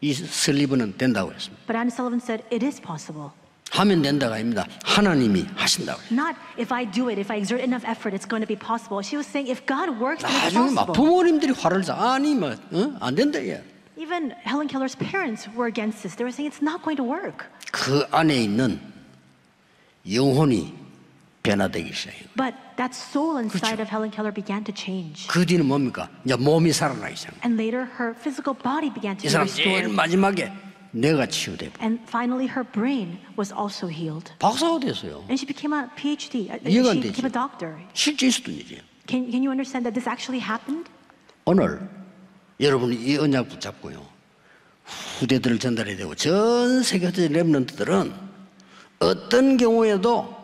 이 슬리번은 된다고 했습니다. But Anne Sullivan said it is possible. 하면 된다가 아닙니다. 하나님이 하신다고 했어요. Not if I do it, if I exert enough effort, it's going to be possible. She was saying if God works, then it's 나중에 막 possible. 부모님들이 화를 자 아니 뭐안 된다 얘. Even Helen Keller's parents were against this. They were saying it's not going to work. 그 안에 있는 영혼이 변화되기 시작해요. But that soul inside of Helen Keller began to change. 그 뒤는 뭡니까? 이제 몸이 살아나기 시작. And later, her physical body began to 이 사람 제일. 마지막에 뇌가 치유되고 And finally, her brain was also healed. 박사가 됐어요. And she became a PhD. uh, 이해가 안 되죠. became a doctor. 실제 있었던 일이에요. Can, can you understand that this actually happened? 오늘 여러분이 이 언약 붙잡고요. 후대들을 전달해야 되고 전 세계적인 렘넌트들은 어떤 경우에도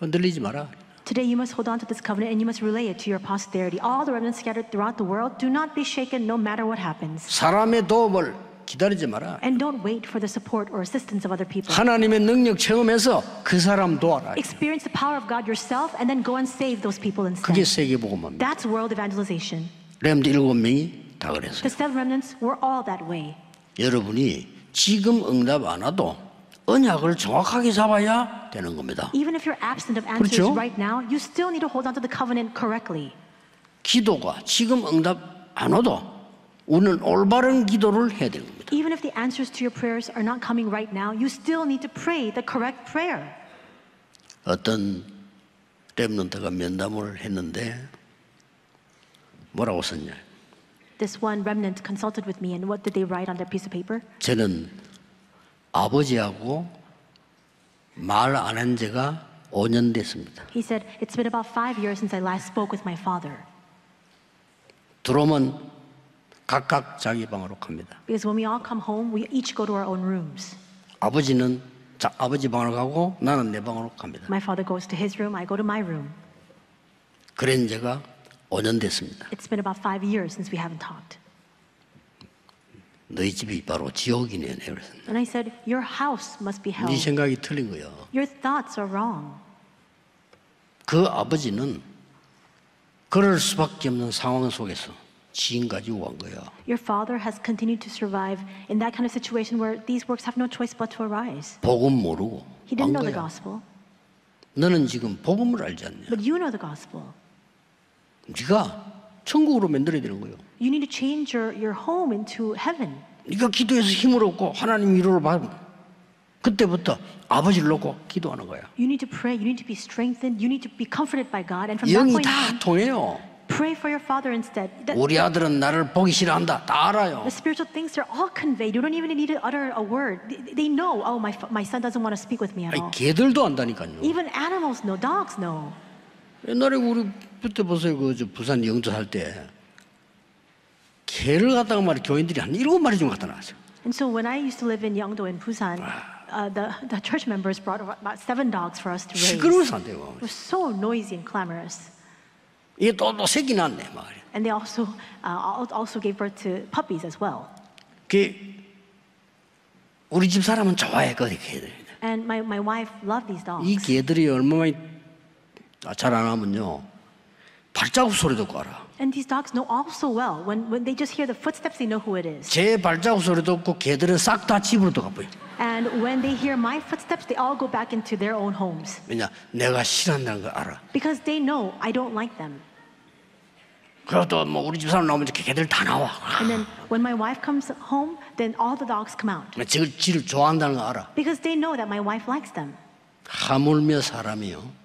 흔들리지 마라. Today, you must hold on to this covenant and you must relay it to your posterity. All the remnants scattered throughout the world, do not be shaken no matter what happens. 사람의 도움을 기다리지 마라. And don't wait for the support or assistance of other people. 하나님의 능력 체험해서 그 사람 도와라. Experience the power of God yourself and then go and save those people 그게 instead. 세계 복음입니다. That's world evangelization. 렘드 일곱 명이 다 그랬어요. The seven remnants were all that way. 여러분이 지금 응답 안 와도 언약을 정확하게 잡아야 되는 겁니다. Even if you're absent of answers 그렇죠? right now, you still need to hold on to the covenant correctly. 기도가 지금 응답 안 와도 우리는 올바른 기도를 해야 되는 겁니다. Even if the answers to your prayers are not coming right now, you still need to pray the correct prayer. 어떤 렘넌트가 면담을 했는데 뭐라고 썼냐? This one remnant consulted with me, and what did they write on their piece of paper? 저는 아버지하고 말 안 한 지가 5년 됐습니다. He said, It's been about five years since I last spoke with my father. 들어오면 각각 자기 방으로 갑니다. Because when we all come home, we each go to our own rooms. 아버지는 자, 아버지 방으로 가고 나는 내 방으로 갑니다. My father goes to his room, I go to my room. 그런 지가 5년 됐습니다. It's been about five years since we haven't talked. 너희 집이 바로 지옥이네. 그래서 And I said, Your house must be hell. 네 생각이 틀린 거예요. Your thoughts are wrong. 그 아버지는 그럴 수밖에 없는 상황 속에서 지인 가지고 간 거야. Your father has continued to survive in that kind of situation where these works have no choice but to arise. 복음 모르고 He 간 didn't know the 거야. gospel, 너는 지금 복음을 알지 않냐? but you know the gospel. 네가 천국으로 만들어야 되는 거예요. You need to change your, your home into heaven. 네가 기도해서 힘을 얻고 하나님 위로를 받으면 그때부터 아버지를 놓고 기도하는 거야. You need to pray. You need to be strengthened. You need to be comforted by God. And from that 영이 point 다 on, 통해요. pray for your father instead. That- 우리 아들은 나를 보기 싫어한다. 다 알아요. the spiritual things are all conveyed. You don't even need to utter a word. They, they know, oh, my, my son doesn't want to speak with me at 아니, all. 개들도 안다니까요. Even animals know, dogs know. 옛날에 우리 그때 보세요. 그저 부산 영주 살때 개를 갖다가 말이 교인들이 한 일곱 마리 좀 갖다 놨어요. And so when I used to live in Yeongdo in Busan, uh, the, the church members brought about seven dogs for us to raise. 시끄러워서 안 돼요. It was so noisy and clamorous. 이게 또, 또 새끼 낳네. 막. And they also, uh, al- also gave birth to puppies as well. 그 우리 집 사람은 좋아해 그 개들. And my, my wife loved these dogs. 이 개들이 얼마나 잘안 하면요 발자국 소리 듣고 알아. And these dogs know all so well. When, when they just hear the footsteps, they know who it is. 제 발자국 소리 듣고 개들은 싹 다 집으로 들어가 버려. And when they hear my footsteps, they all go back into their own homes. 왜냐 내가 싫어한다는 걸 알아. Because they know I don't like them. 그래도 뭐 우리 집 사람 나오면 개들 다 나와. And then when my wife comes home, then all the dogs come out. 지를 지를 좋아한다는 걸 알아. Because they know that my wife likes them. 하물며 사람이요.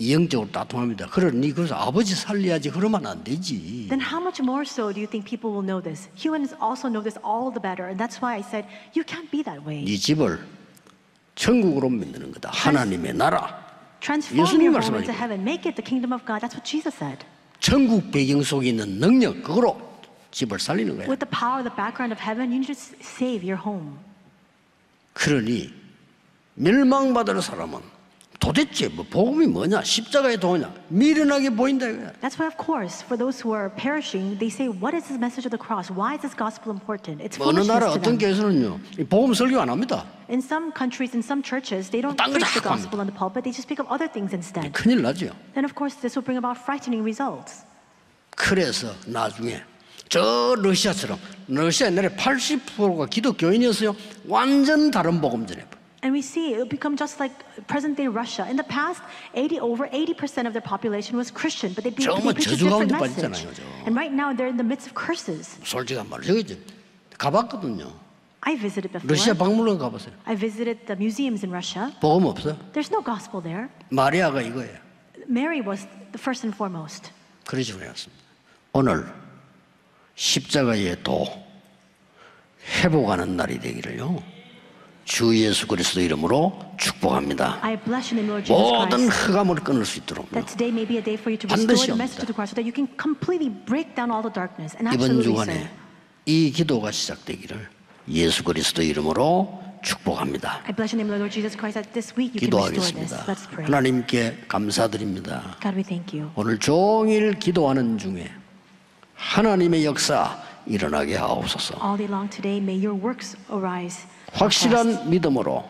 영적으로 다 통합니다. 그러니 그래서 아버지 살려야지 그러면 안 되지. Then how much more so do you think people will know this? Humans also know this all the better. And that's why I said, you can't be that way. 네 집을 천국으로 만드는 거다. 하나님의 나라. Transform your home into heaven. Make it the kingdom of God. That's what Jesus said. 천국 배경 속에 있는 능력 그거로 집을 살리는 거야. With the power, the background of heaven, you need to save your home. 그러니 멸망받을 사람은 도대체 뭐 복음이 뭐냐 십자가의 도냐 미련하게 보인다 이거야. That's why, of course, for those who are perishing, they say, What is this message of the cross? Why is this gospel important? It's 뭐 어느 나라 어떤. 교회에서는요 이 복음 설교 안 합니다. In some countries, in some churches, they don't preach the gospel on the pulpit, they just speak of other things instead. 큰일 나죠. And of course, this will bring about frightening results. 그래서 나중에 저 러시아처럼 러시아 옛날에 80%가 기독교인이었어요. 완전 다른 복음 전해. And we see it will become just like present day Russia. In the past, 80 over 80% of their population was Christian, but they, be, 정말 they preach a 저주 가운데 different message. 빠지잖아요, 저. And right now, they're in the midst of curses. 솔직한 말로 저기 가봤거든요. I visited before. 러시아 박물관 가보세요. I visited the museums in Russia. 복음 없어. There's no gospel there. 마리아가 이거예요. Mary was the first and foremost. 그런 식으로 해왔습니다. 오늘 십자가의 도 회복하는 날이 되기를요. 주 예수 그리스도 이름으로 축복합니다. I bless you in the Lord Jesus 모든 Christ. 흑암을 끊을 수 있도록 That today may be a day for you to 반드시 restore the message 옵니다. of the cross so that you can completely break down all the darkness. And 이번. 주간에 이 기도가 시작되기를 예수 그리스도 이름으로 축복합니다. I bless your name, Lord Jesus Christ, that this week you can restore this. 기도하겠습니다. 하나님께 감사드립니다. God, we thank you. 오늘 종일 기도하는 중에 하나님의 역사 일어나게 하옵소서. 확실한 믿음으로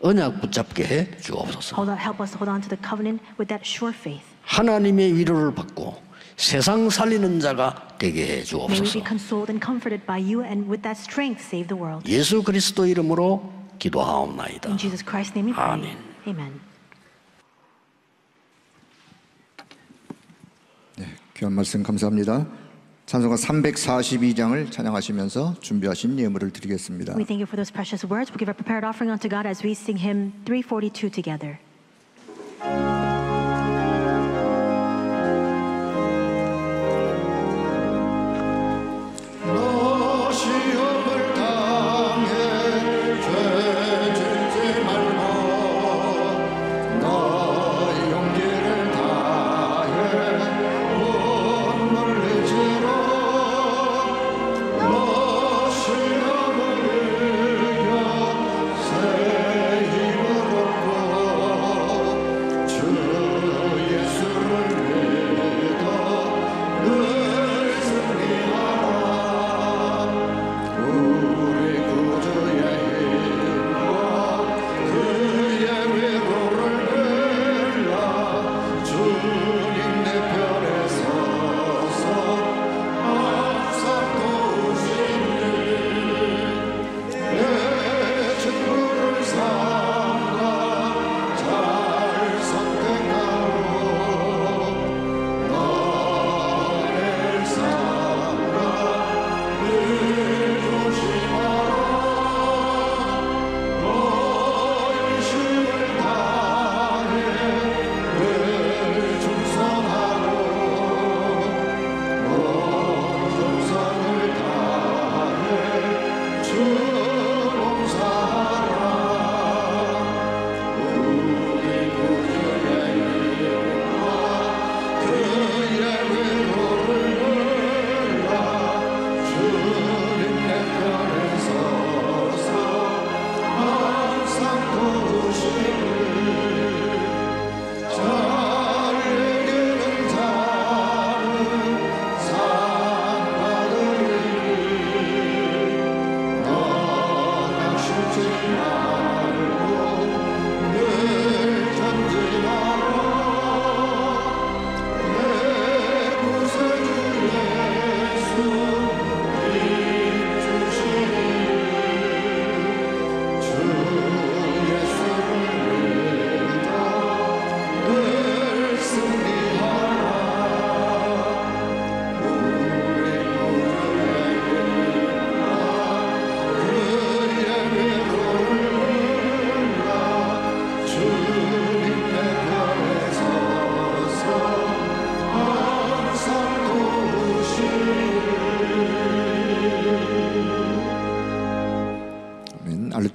언약 붙잡게 해 주옵소서. Hold on, help us to hold on to the covenant with that sure faith. 하나님의 위로를 받고 세상 살리는 자가 되게 해 May we be 주옵소서. consoled and comforted by you, and with that strength, save the world. 예수 그리스도 이름으로 기도하옵나이다. In Jesus Christ's name we pray. Amen. Amen. 귀한 말씀 감사합니다. 찬송가 342장을 찬양하시면서 준비하신 예물을 드리겠습니다. We thank you for those precious words. We give our prepared offering unto God as we sing hymn 342 together.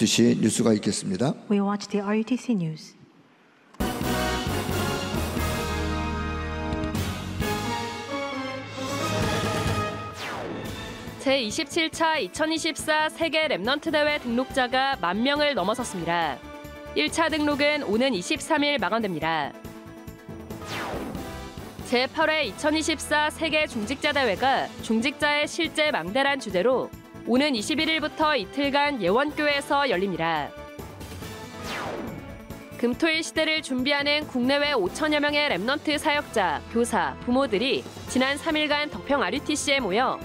RUTC 뉴스가 있겠습니다. We watch the RUTC News. 제27차 2024 세계 Remnant 대회 등록자가 만 명을 넘어섰습니다. 1차 등록은 오는 23일 마감됩니다. 제8회 2024 세계 중직자 대회가 중직자의 실제 망대란 주제로 오는 21일부터 이틀간 예원교에서 열립니다. 금토일 시대를 준비하는 국내외 5천여 명의 Remnant 사역자, 교사, 부모들이 지난 3일간 덕평 RUTC에 모여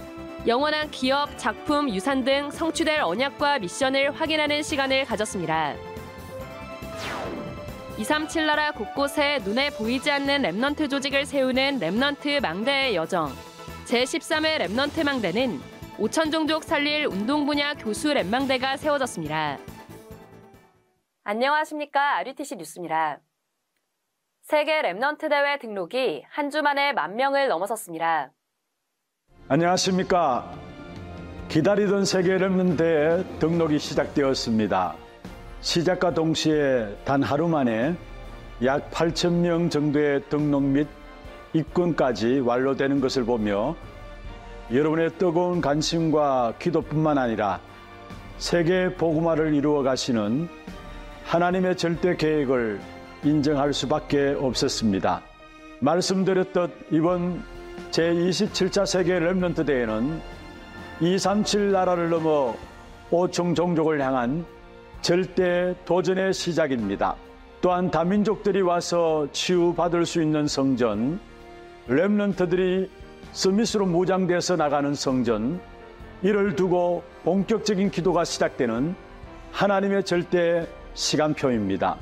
영원한 기업, 작품, 유산 등 성취될 언약과 미션을 확인하는 시간을 가졌습니다. 237 나라 곳곳에 눈에 보이지 않는 Remnant 조직을 세우는 Remnant 망대의 여정. 제13회 Remnant 망대는 5천 종족 살릴 운동 분야 교수 랩망대가 세워졌습니다. 안녕하십니까. RUTC 뉴스입니다. 세계 Remnant 대회 등록이 한 주 만에 만 명을 넘어섰습니다. 안녕하십니까. 기다리던 세계 랩런대회 등록이 시작되었습니다. 시작과 동시에 단 하루 만에 약 8천 명 정도의 등록 및 입금까지 완료되는 것을 보며 여러분의 뜨거운 관심과 기도뿐만 아니라 세계 복음화를 이루어 가시는 하나님의 절대 계획을 인정할 수밖에 없었습니다. 말씀드렸듯 이번 제27차 세계 렘넌트 대회는 237 나라를 넘어 5총 종족을 향한 절대 도전의 시작입니다. 또한 다민족들이 와서 치유받을 수 있는 성전, 렘넌트들이 스미스로 무장돼서 나가는 성전, 이를 두고 본격적인 기도가 시작되는 하나님의 절대 시간표입니다.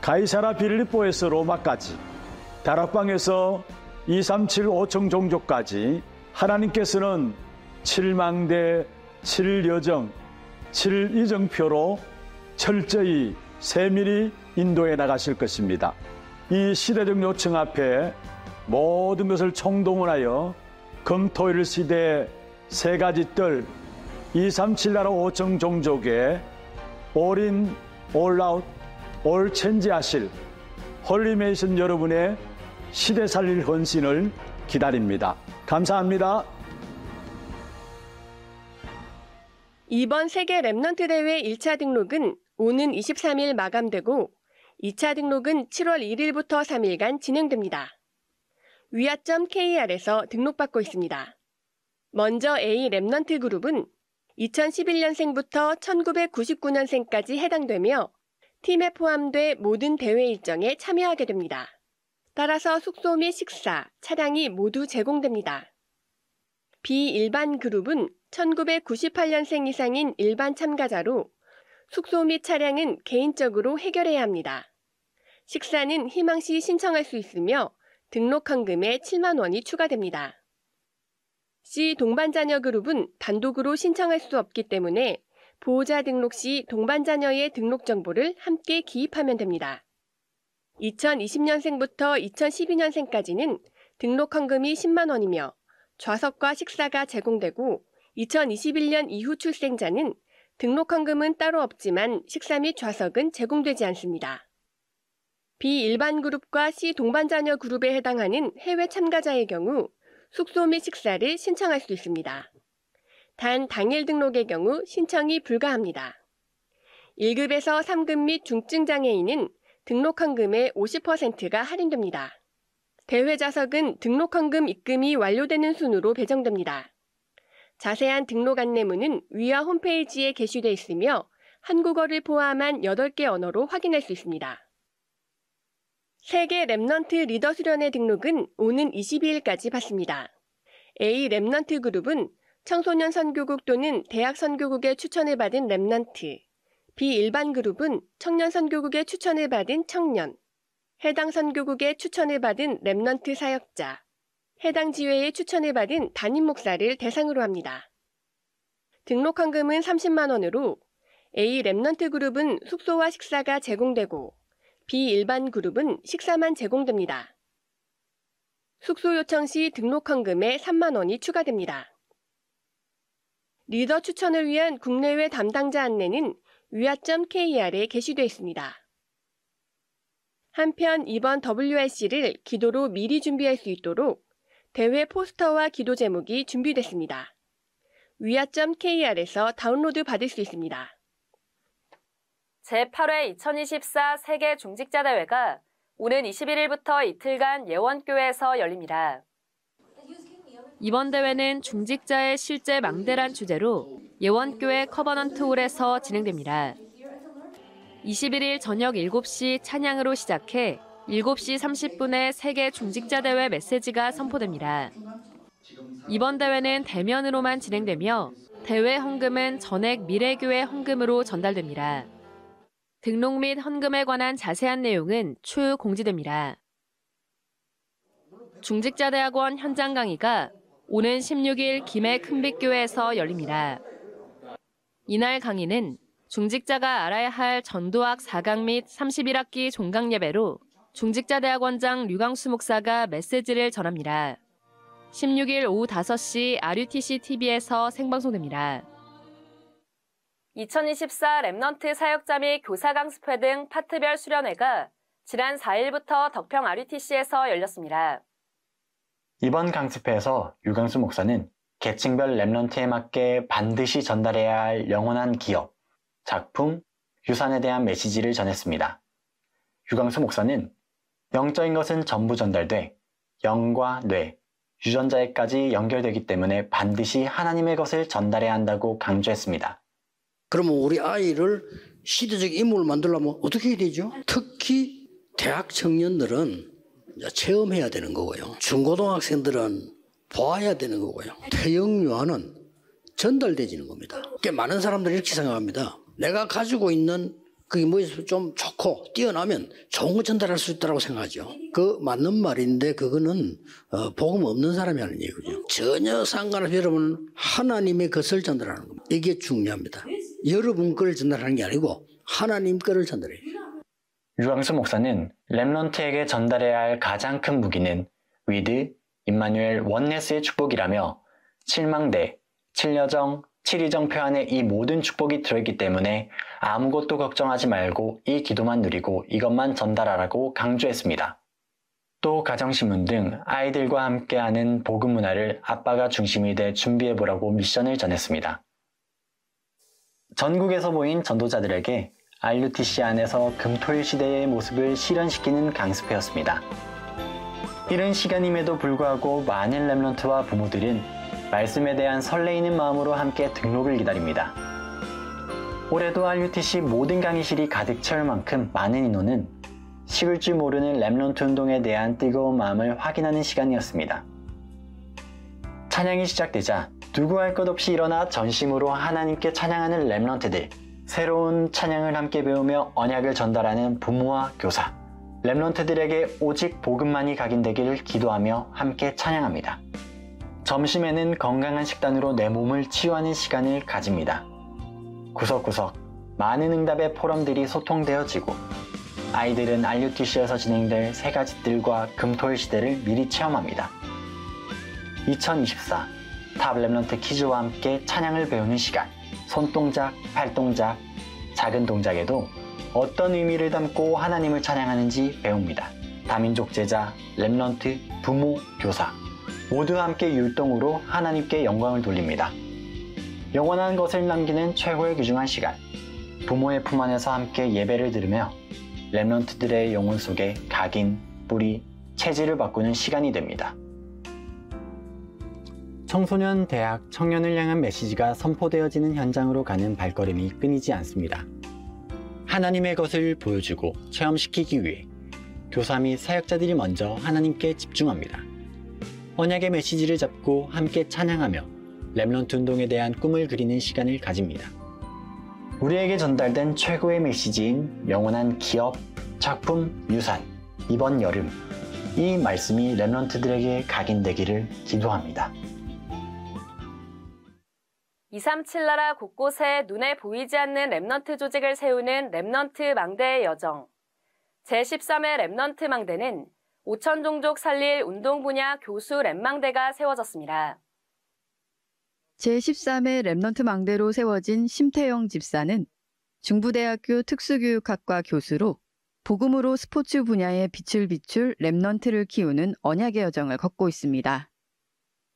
가이사라 빌립보에서 로마까지, 다락방에서 237 5청 종족까지 하나님께서는 7망대 7여정 7이정표로 철저히 세밀히 인도해 나가실 것입니다. 이 시대적 요청 앞에 모든 것을 총동원하여 금토일 시대 세 가지 뜰 237 나라 5천 종족의 all in, all out, all change 하실 Holy Mason 여러분의 시대 살릴 헌신을 기다립니다. 감사합니다. 이번 세계 Remnant 대회 1차 등록은 오는 23일 마감되고 2차 등록은 7월 1일부터 3일간 진행됩니다. 위아.kr에서 등록받고 있습니다. 먼저 A Remnant 그룹은 2011년생부터 1999년생까지 해당되며 팀에 포함돼 모든 대회 일정에 참여하게 됩니다. 따라서 숙소 및 식사, 차량이 모두 제공됩니다. 비일반 그룹은 1998년생 이상인 일반 참가자로 숙소 및 차량은 개인적으로 해결해야 합니다. 식사는 희망시 신청할 수 있으며 등록 헌금에 7만 원이 추가됩니다. C 동반자녀 그룹은 단독으로 신청할 수 없기 때문에 보호자 등록 시 동반자녀의 등록 정보를 함께 기입하면 됩니다. 2020년생부터 2012년생까지는 등록 헌금이 10만 원이며 좌석과 식사가 제공되고 2021년 이후 출생자는 등록 헌금은 따로 없지만 식사 및 좌석은 제공되지 않습니다. 비일반 그룹과 C 동반자녀 그룹에 해당하는 해외 참가자의 경우 숙소 및 식사를 신청할 수 있습니다. 단 당일 등록의 경우 신청이 불가합니다. 1급에서 3급 및 중증 장애인은 등록 헌금의 50%가 할인됩니다. 대회 좌석은 등록 헌금 입금이 완료되는 순으로 배정됩니다. 자세한 등록 안내문은 위아 홈페이지에 게시되어 있으며 한국어를 포함한 8개 언어로 확인할 수 있습니다. 세계 Remnant 리더 수련회 등록은 오는 22일까지 받습니다. A Remnant 그룹은 청소년 선교국 또는 대학 선교국의 추천을 받은 Remnant, B 일반 그룹은 청년 선교국의 추천을 받은 청년, 해당 선교국의 추천을 받은 Remnant 사역자, 해당 지회의 추천을 받은 담임 목사를 대상으로 합니다. 등록 헌금은 30만 원으로 A Remnant 그룹은 숙소와 식사가 제공되고 B 일반 그룹은 식사만 제공됩니다. 숙소 요청 시 등록 헌금에 3만 원이 추가됩니다. 리더 추천을 위한 국내외 담당자 안내는 위아.kr에 게시되어 있습니다. 한편 이번 WRC를 기도로 미리 준비할 수 있도록 대회 포스터와 기도 제목이 준비됐습니다. 위아.kr에서 다운로드 받을 수 있습니다. 제8회 2024 세계 중직자 대회가 오는 21일부터 이틀간 예원교회에서 열립니다. 이번 대회는 중직자의 실제 망대란 주제로 예원교회 Covenant 홀에서 진행됩니다. 21일 저녁 7시 찬양으로 시작해 7시 30분에 세계 중직자 대회 메시지가 선포됩니다. 이번 대회는 대면으로만 진행되며 대회 헌금은 전액 미래교회 헌금으로 전달됩니다. 등록 및 헌금에 관한 자세한 내용은 추후 공지됩니다. 중직자대학원 현장 강의가 오는 16일 김해 큰빛교회에서 열립니다. 이날 강의는 중직자가 알아야 할 전도학 4강 및 31학기 종강 예배로 중직자대학원장 류광수 목사가 메시지를 전합니다. 16일 오후 5시 RUTC TV에서 생방송됩니다. 2024 Remnant 사역자 및 교사 강습회 등 파트별 수련회가 지난 4일부터 덕평 RUTC에서 열렸습니다. 이번 강습회에서 유강수 목사는 계층별 랩런트에 맞게 반드시 전달해야 할 영원한 기업, 작품, 유산에 대한 메시지를 전했습니다. 유광수 목사는 영적인 것은 전부 전달돼 영과 뇌, 유전자에까지 연결되기 때문에 반드시 하나님의 것을 전달해야 한다고 강조했습니다. 그러면 우리 아이를 시대적 인물을 만들려면 어떻게 해야 되죠? 특히 대학 청년들은 체험해야 되는 거고요. 중고등학생들은 보아야 되는 거고요. 태영유아는 전달되지는 겁니다. 꽤 많은 사람들이 이렇게 생각합니다. 내가 가지고 있는 그게 뭐에서 좀 좋고 뛰어나면 좋은 거 전달할 수 있다고 생각하죠. 그 맞는 말인데 그거는 어, 복음 없는 사람이 하는 얘기죠. 전혀 상관없이 여러분 하나님의 것을 전달하는 겁니다. 이게 중요합니다. 여러분 거를 전달하는 게 아니고 하나님 거를 전달해요. 류광수 목사는 Remnant에게 전달해야 할 가장 큰 무기는 With, 임마누엘 Oneness의 축복이라며 칠망대, 칠여정, 칠이정표 안에 이 모든 축복이 들어있기 때문에 아무것도 걱정하지 말고 이 기도만 누리고 이것만 전달하라고 강조했습니다. 또 가정신문 등 아이들과 함께하는 복음 문화를 아빠가 중심이 돼 준비해보라고 미션을 전했습니다. 전국에서 모인 전도자들에게 RUTC 안에서 금토일 시대의 모습을 실현시키는 강습회였습니다. 이른 시간임에도 불구하고 많은 Remnant와 부모들은 말씀에 대한 설레이는 마음으로 함께 등록을 기다립니다. 올해도 RUTC 모든 강의실이 가득 채울 만큼 많은 인원은 식을 줄 모르는 Remnant 운동에 대한 뜨거운 마음을 확인하는 시간이었습니다. 찬양이 시작되자 누구 할 것 없이 일어나 전심으로 하나님께 찬양하는 랩런트들, 새로운 찬양을 함께 배우며 언약을 전달하는 부모와 교사, 랩런트들에게 오직 복음만이 각인되기를 기도하며 함께 찬양합니다. 점심에는 건강한 식단으로 내 몸을 치유하는 시간을 가집니다. 구석구석 많은 응답의 포럼들이 소통되어지고 아이들은 RUTC에서 진행될 세 가지 뜰과 금토일 시대를 미리 체험합니다. 2024 Top Remnant Kids와 함께 찬양을 배우는 시간 손동작, 팔동작, 작은 동작에도 어떤 의미를 담고 하나님을 찬양하는지 배웁니다. 다민족 제자, Remnant, 부모, 교사 모두 함께 율동으로 하나님께 영광을 돌립니다. 영원한 것을 남기는 최고의 귀중한 시간 부모의 품 안에서 함께 예배를 들으며 Remnant들의 영혼 속에 각인, 뿌리, 체질을 바꾸는 시간이 됩니다. 청소년, 대학, 청년을 향한 메시지가 선포되어지는 현장으로 가는 발걸음이 끊이지 않습니다. 하나님의 것을 보여주고 체험시키기 위해 교사 및 사역자들이 먼저 하나님께 집중합니다. 언약의 메시지를 잡고 함께 찬양하며 렘런트 운동에 대한 꿈을 그리는 시간을 가집니다. 우리에게 전달된 최고의 메시지인 영원한 기업, 작품, 유산, 이번 여름 이 말씀이 Remnant들에게 각인되기를 기도합니다. 237 나라 곳곳에 눈에 보이지 않는 Remnant 조직을 세우는 Remnant 망대의 여정. 제13회 Remnant 망대는 5천 종족 살릴 운동 분야 교수 랩망대가 세워졌습니다. 제13회 Remnant 망대로 세워진 심태영 집사는 중부대학교 특수교육학과 교수로 복음으로 스포츠 분야에 빛을 비출 랩넌트를 키우는 언약의 여정을 걷고 있습니다.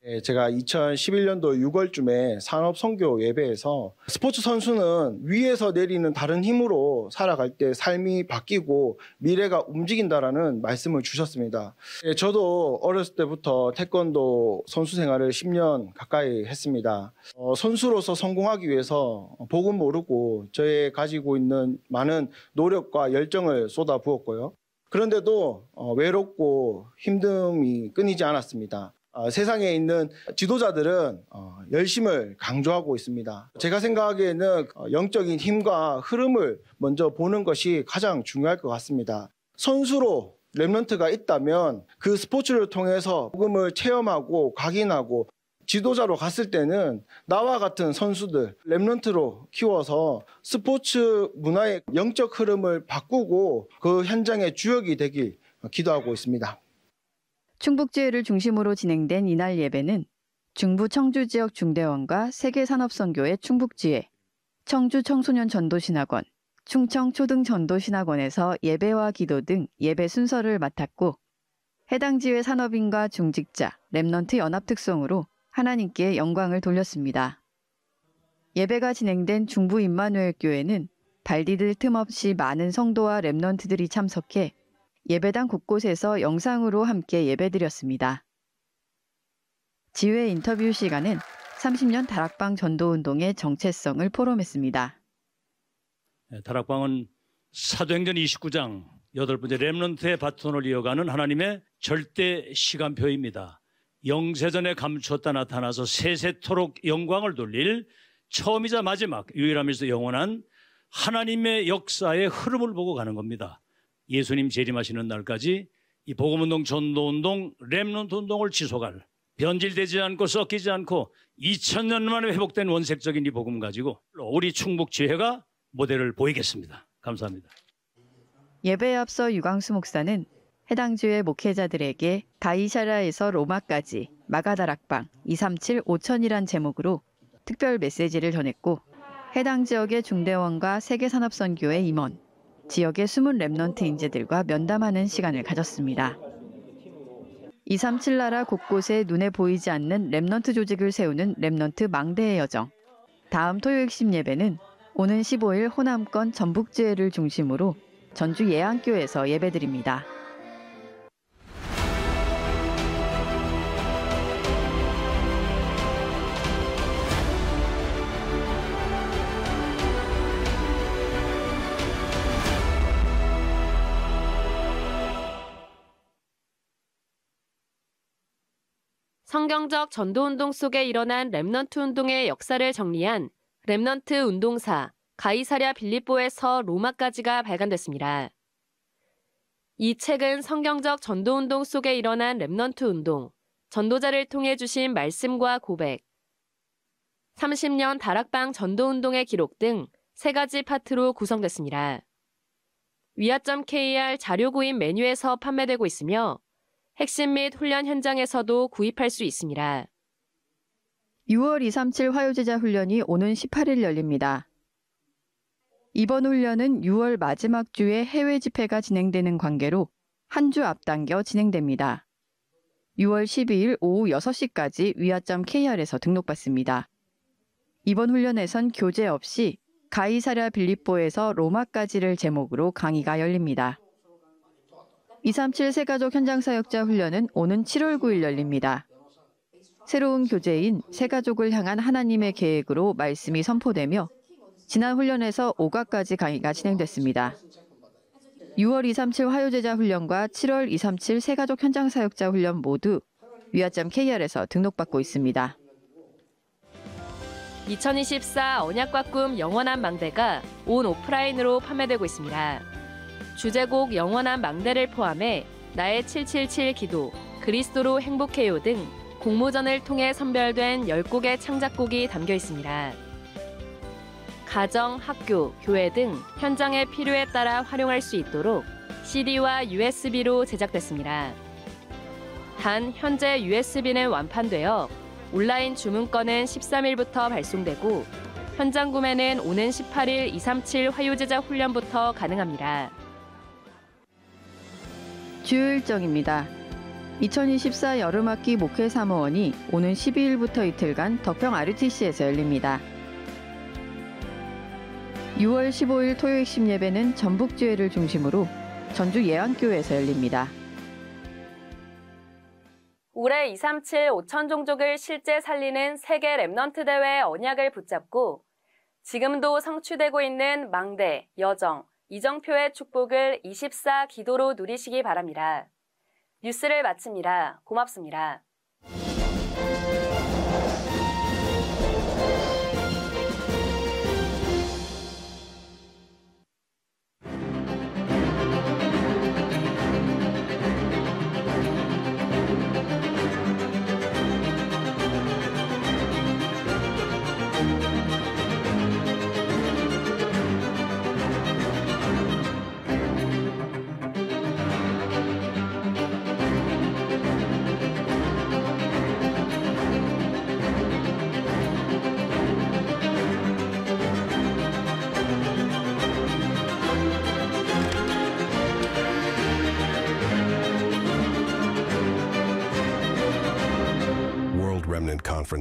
예, 제가 2011년도 6월쯤에 산업 선교 예배에서 스포츠 선수는 위에서 내리는 다른 힘으로 살아갈 때 삶이 바뀌고 미래가 움직인다라는 말씀을 주셨습니다. 예, 저도 어렸을 때부터 태권도 선수 생활을 10년 가까이 했습니다. 어, 선수로서 성공하기 위해서 복음 모르고 저의 가지고 있는 많은 노력과 열정을 쏟아 부었고요. 그런데도 어, 외롭고 힘듦이 끊이지 않았습니다. 어, 세상에 있는 지도자들은 어, 열심을 강조하고 있습니다. 제가 생각하기에는 어, 영적인 힘과 흐름을 먼저 보는 것이 가장 중요할 것 같습니다. 선수로 랩런트가 있다면 그 스포츠를 통해서 복음을 체험하고 각인하고 지도자로 갔을 때는 나와 같은 선수들 랩런트로 키워서 스포츠 문화의 영적 흐름을 바꾸고 그 현장의 주역이 되길 기도하고 있습니다. 충북지회를 중심으로 진행된 이날 예배는 중부 청주 지역 중대원과 세계산업선교회 충북지회, 청주 청소년 전도신학원, 충청 초등 전도신학원에서 예배와 기도 등 예배 순서를 맡았고 해당 지회 산업인과 중직자, Remnant 연합 특송으로 하나님께 영광을 돌렸습니다. 예배가 진행된 중부 임마누엘 교회는 발디딜 틈 없이 많은 성도와 랩넌트들이 참석해 예배당 곳곳에서 영상으로 함께 예배드렸습니다. 지회 인터뷰 시간은 30년 다락방 전도운동의 정체성을 포럼했습니다. 네, 다락방은 사도행전 29장 여덟 번째 렘넌트의 바톤을 이어가는 하나님의 절대 시간표입니다. 영세전에 감추었다 나타나서 세세토록 영광을 돌릴 처음이자 마지막 유일하면서 영원한 하나님의 역사의 흐름을 보고 가는 겁니다. 예수님 재림하시는 날까지 이 복음운동, 전도운동, 렘넌트 운동을 지속할 변질되지 않고 섞이지 않고 2000년 만에 회복된 원색적인 이 복음 가지고 우리 충북 지회가 모델을 보이겠습니다. 감사합니다. 예배에 앞서 유광수 목사는 해당 주의 목회자들에게 가이샤라에서 로마까지 마가다락방 237 5천이란 제목으로 특별 메시지를 전했고 해당 지역의 중대원과 세계산업선교회 임원, 지역의 숨은 Remnant 인재들과 면담하는 시간을 가졌습니다. 237 나라 곳곳에 눈에 보이지 않는 Remnant 조직을 세우는 Remnant 망대의 여정. 다음 토요 핵심 예배는 오는 15일 호남권 전북지회를 중심으로 전주 예안교회에서 예배드립니다. 성경적 전도운동 속에 일어난 Remnant 운동의 역사를 정리한 Remnant 운동사 가이사랴 빌립보에서 로마까지가 발간됐습니다. 이 책은 성경적 전도운동 속에 일어난 Remnant 운동, 전도자를 통해 주신 말씀과 고백, 30년 다락방 전도운동의 기록 등 세 가지 파트로 구성됐습니다. 위아.kr 자료 구입 메뉴에서 판매되고 있으며 핵심 및 훈련 현장에서도 구입할 수 있습니다. 6월 237 화요제자 훈련이 오는 18일 열립니다. 이번 훈련은 6월 마지막 주에 해외 집회가 진행되는 관계로 한 주 앞당겨 진행됩니다. 6월 12일 오후 6시까지 위아.kr에서 등록받습니다. 이번 훈련에선 교재 없이 가이사랴 빌립보에서 로마까지를 제목으로 강의가 열립니다. 237 세가족 현장 사역자 훈련은 오는 7월 9일 열립니다. 새로운 교재인 세가족을 향한 하나님의 계획으로 말씀이 선포되며 지난 훈련에서 5과까지 강의가 진행됐습니다. 6월 237 화요제자 훈련과 7월 237 세가족 현장 사역자 훈련 모두 위아.kr에서 등록받고 있습니다. 2024 언약과 꿈 영원한 망대가 온 오프라인으로 판매되고 있습니다. 주제곡 영원한 망대를 포함해 나의 777 기도, 그리스도로 행복해요 등 공모전을 통해 선별된 10곡의 창작곡이 담겨 있습니다. 가정, 학교, 교회 등 현장의 필요에 따라 활용할 수 있도록 CD와 USB로 제작됐습니다. 단 현재 USB는 완판되어 온라인 주문권은 13일부터 발송되고 현장 구매는 오는 18일 237 화요 제자 훈련부터 가능합니다. 주요 일정입니다. 2024 여름학기 목회 사모원이 오는 12일부터 이틀간 덕평 RUTC에서 열립니다. 6월 15일 토요 핵심 예배는 전북 지회를 중심으로 전주 예안교회에서 열립니다. 올해 237 5천 종족을 실제 살리는 세계 Remnant 대회 언약을 붙잡고 지금도 성취되고 있는 망대, 여정, 이정표의 축복을 24 기도로 누리시기 바랍니다. 뉴스를 마칩니다. 고맙습니다.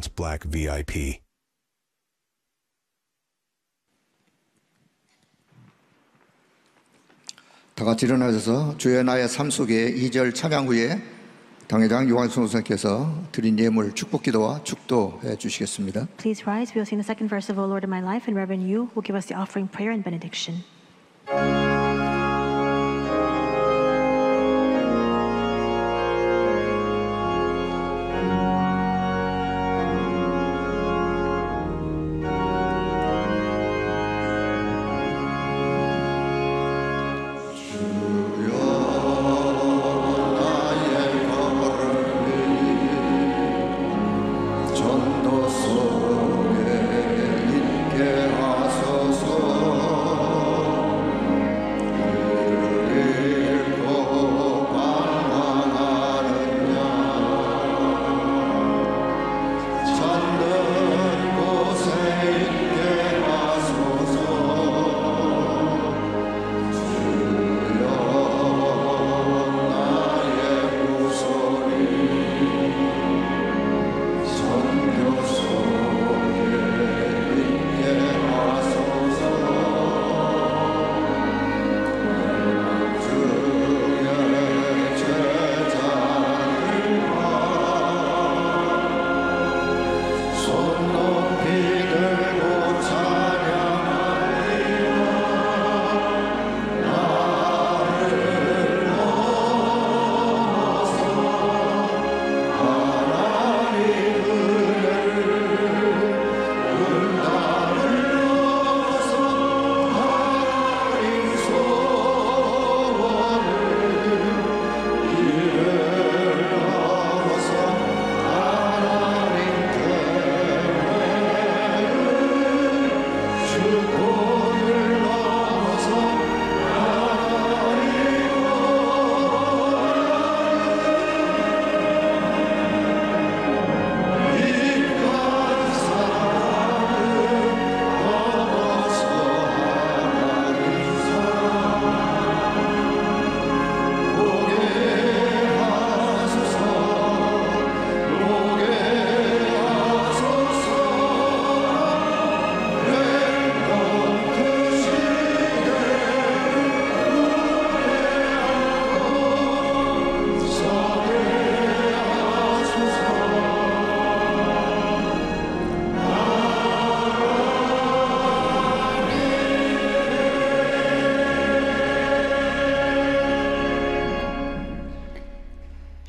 Preference black VIP. 다 같이 일어나셔서 주의 나의 삶 속에 2절 찬양 후에 당회장 요한승 선생께서 드린 예물 축복 기도와 축도해 주시겠습니다. Please rise. We will sing the second verse of O Lord of my life, and Reverend Yu will give us the offering prayer and benediction.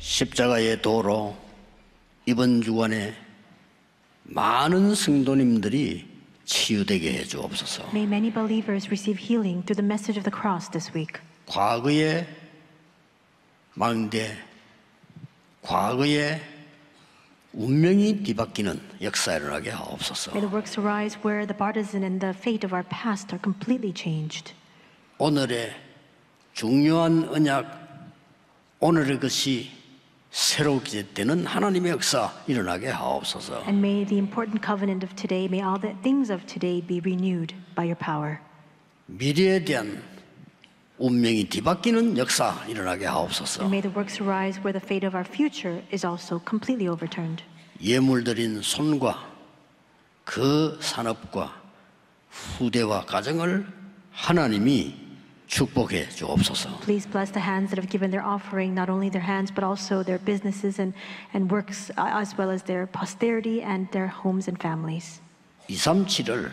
십자가의 도로 이번 주간에 많은 성도님들이 치유되게 해 주옵소서. May many believers receive healing through the message of the cross this week. 과거의 망대, 과거의 운명이 뒤바뀌는 역사 일어나게 하옵소서. May the works arise where the partisan and the fate of our past are completely changed. 오늘의 중요한 언약, 오늘의 것이 새롭게 되는 하나님의 역사 일어나게 하옵소서. And may the important covenant of today, may all the things of today be renewed by your power. 미래에 대한 운명이 뒤바뀌는 역사 일어나게 하옵소서. And may the works arise where the fate of our future is also completely overturned. 예물드린 손과 그 산업과 후대와 가정을 하나님이 축복해 주옵소서. Please bless the hands that have given their offering, not only their hands, but also their businesses and, and works, uh, as well as their posterity and their homes and families. 237을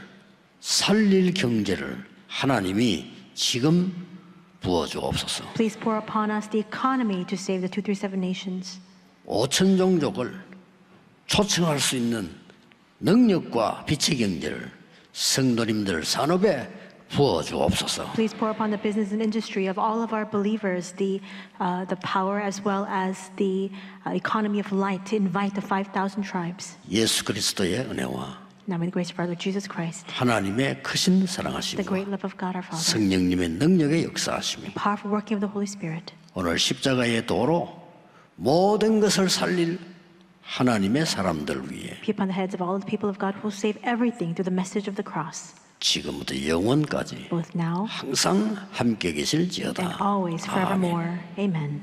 살릴 경제를 하나님이 지금 부어 주옵소서. Please pour upon us the economy to save the 237 nations. 5천 종족을 초청할 수 있는 능력과 빛의 경제를 성도님들 산업에 부어 주옵소서. Please pour upon the business and industry of all of our believers the, uh, the power as well as the uh, economy of light to invite the 5,000 tribes. 예수 그리스도의 은혜와 Now may the grace of our Lord Jesus Christ, 하나님의 크신 the 사랑하심과 great love of God our Father, 성령님의 능력의 역사하심이 powerful working of the Holy Spirit, 오늘 십자가의 도로 모든 것을 살릴 하나님의 사람들 위해 be upon the heads of all the people of God who will save everything through the message of the cross, 지금부터 영원까지 항상 함께 계실지어다. 아멘.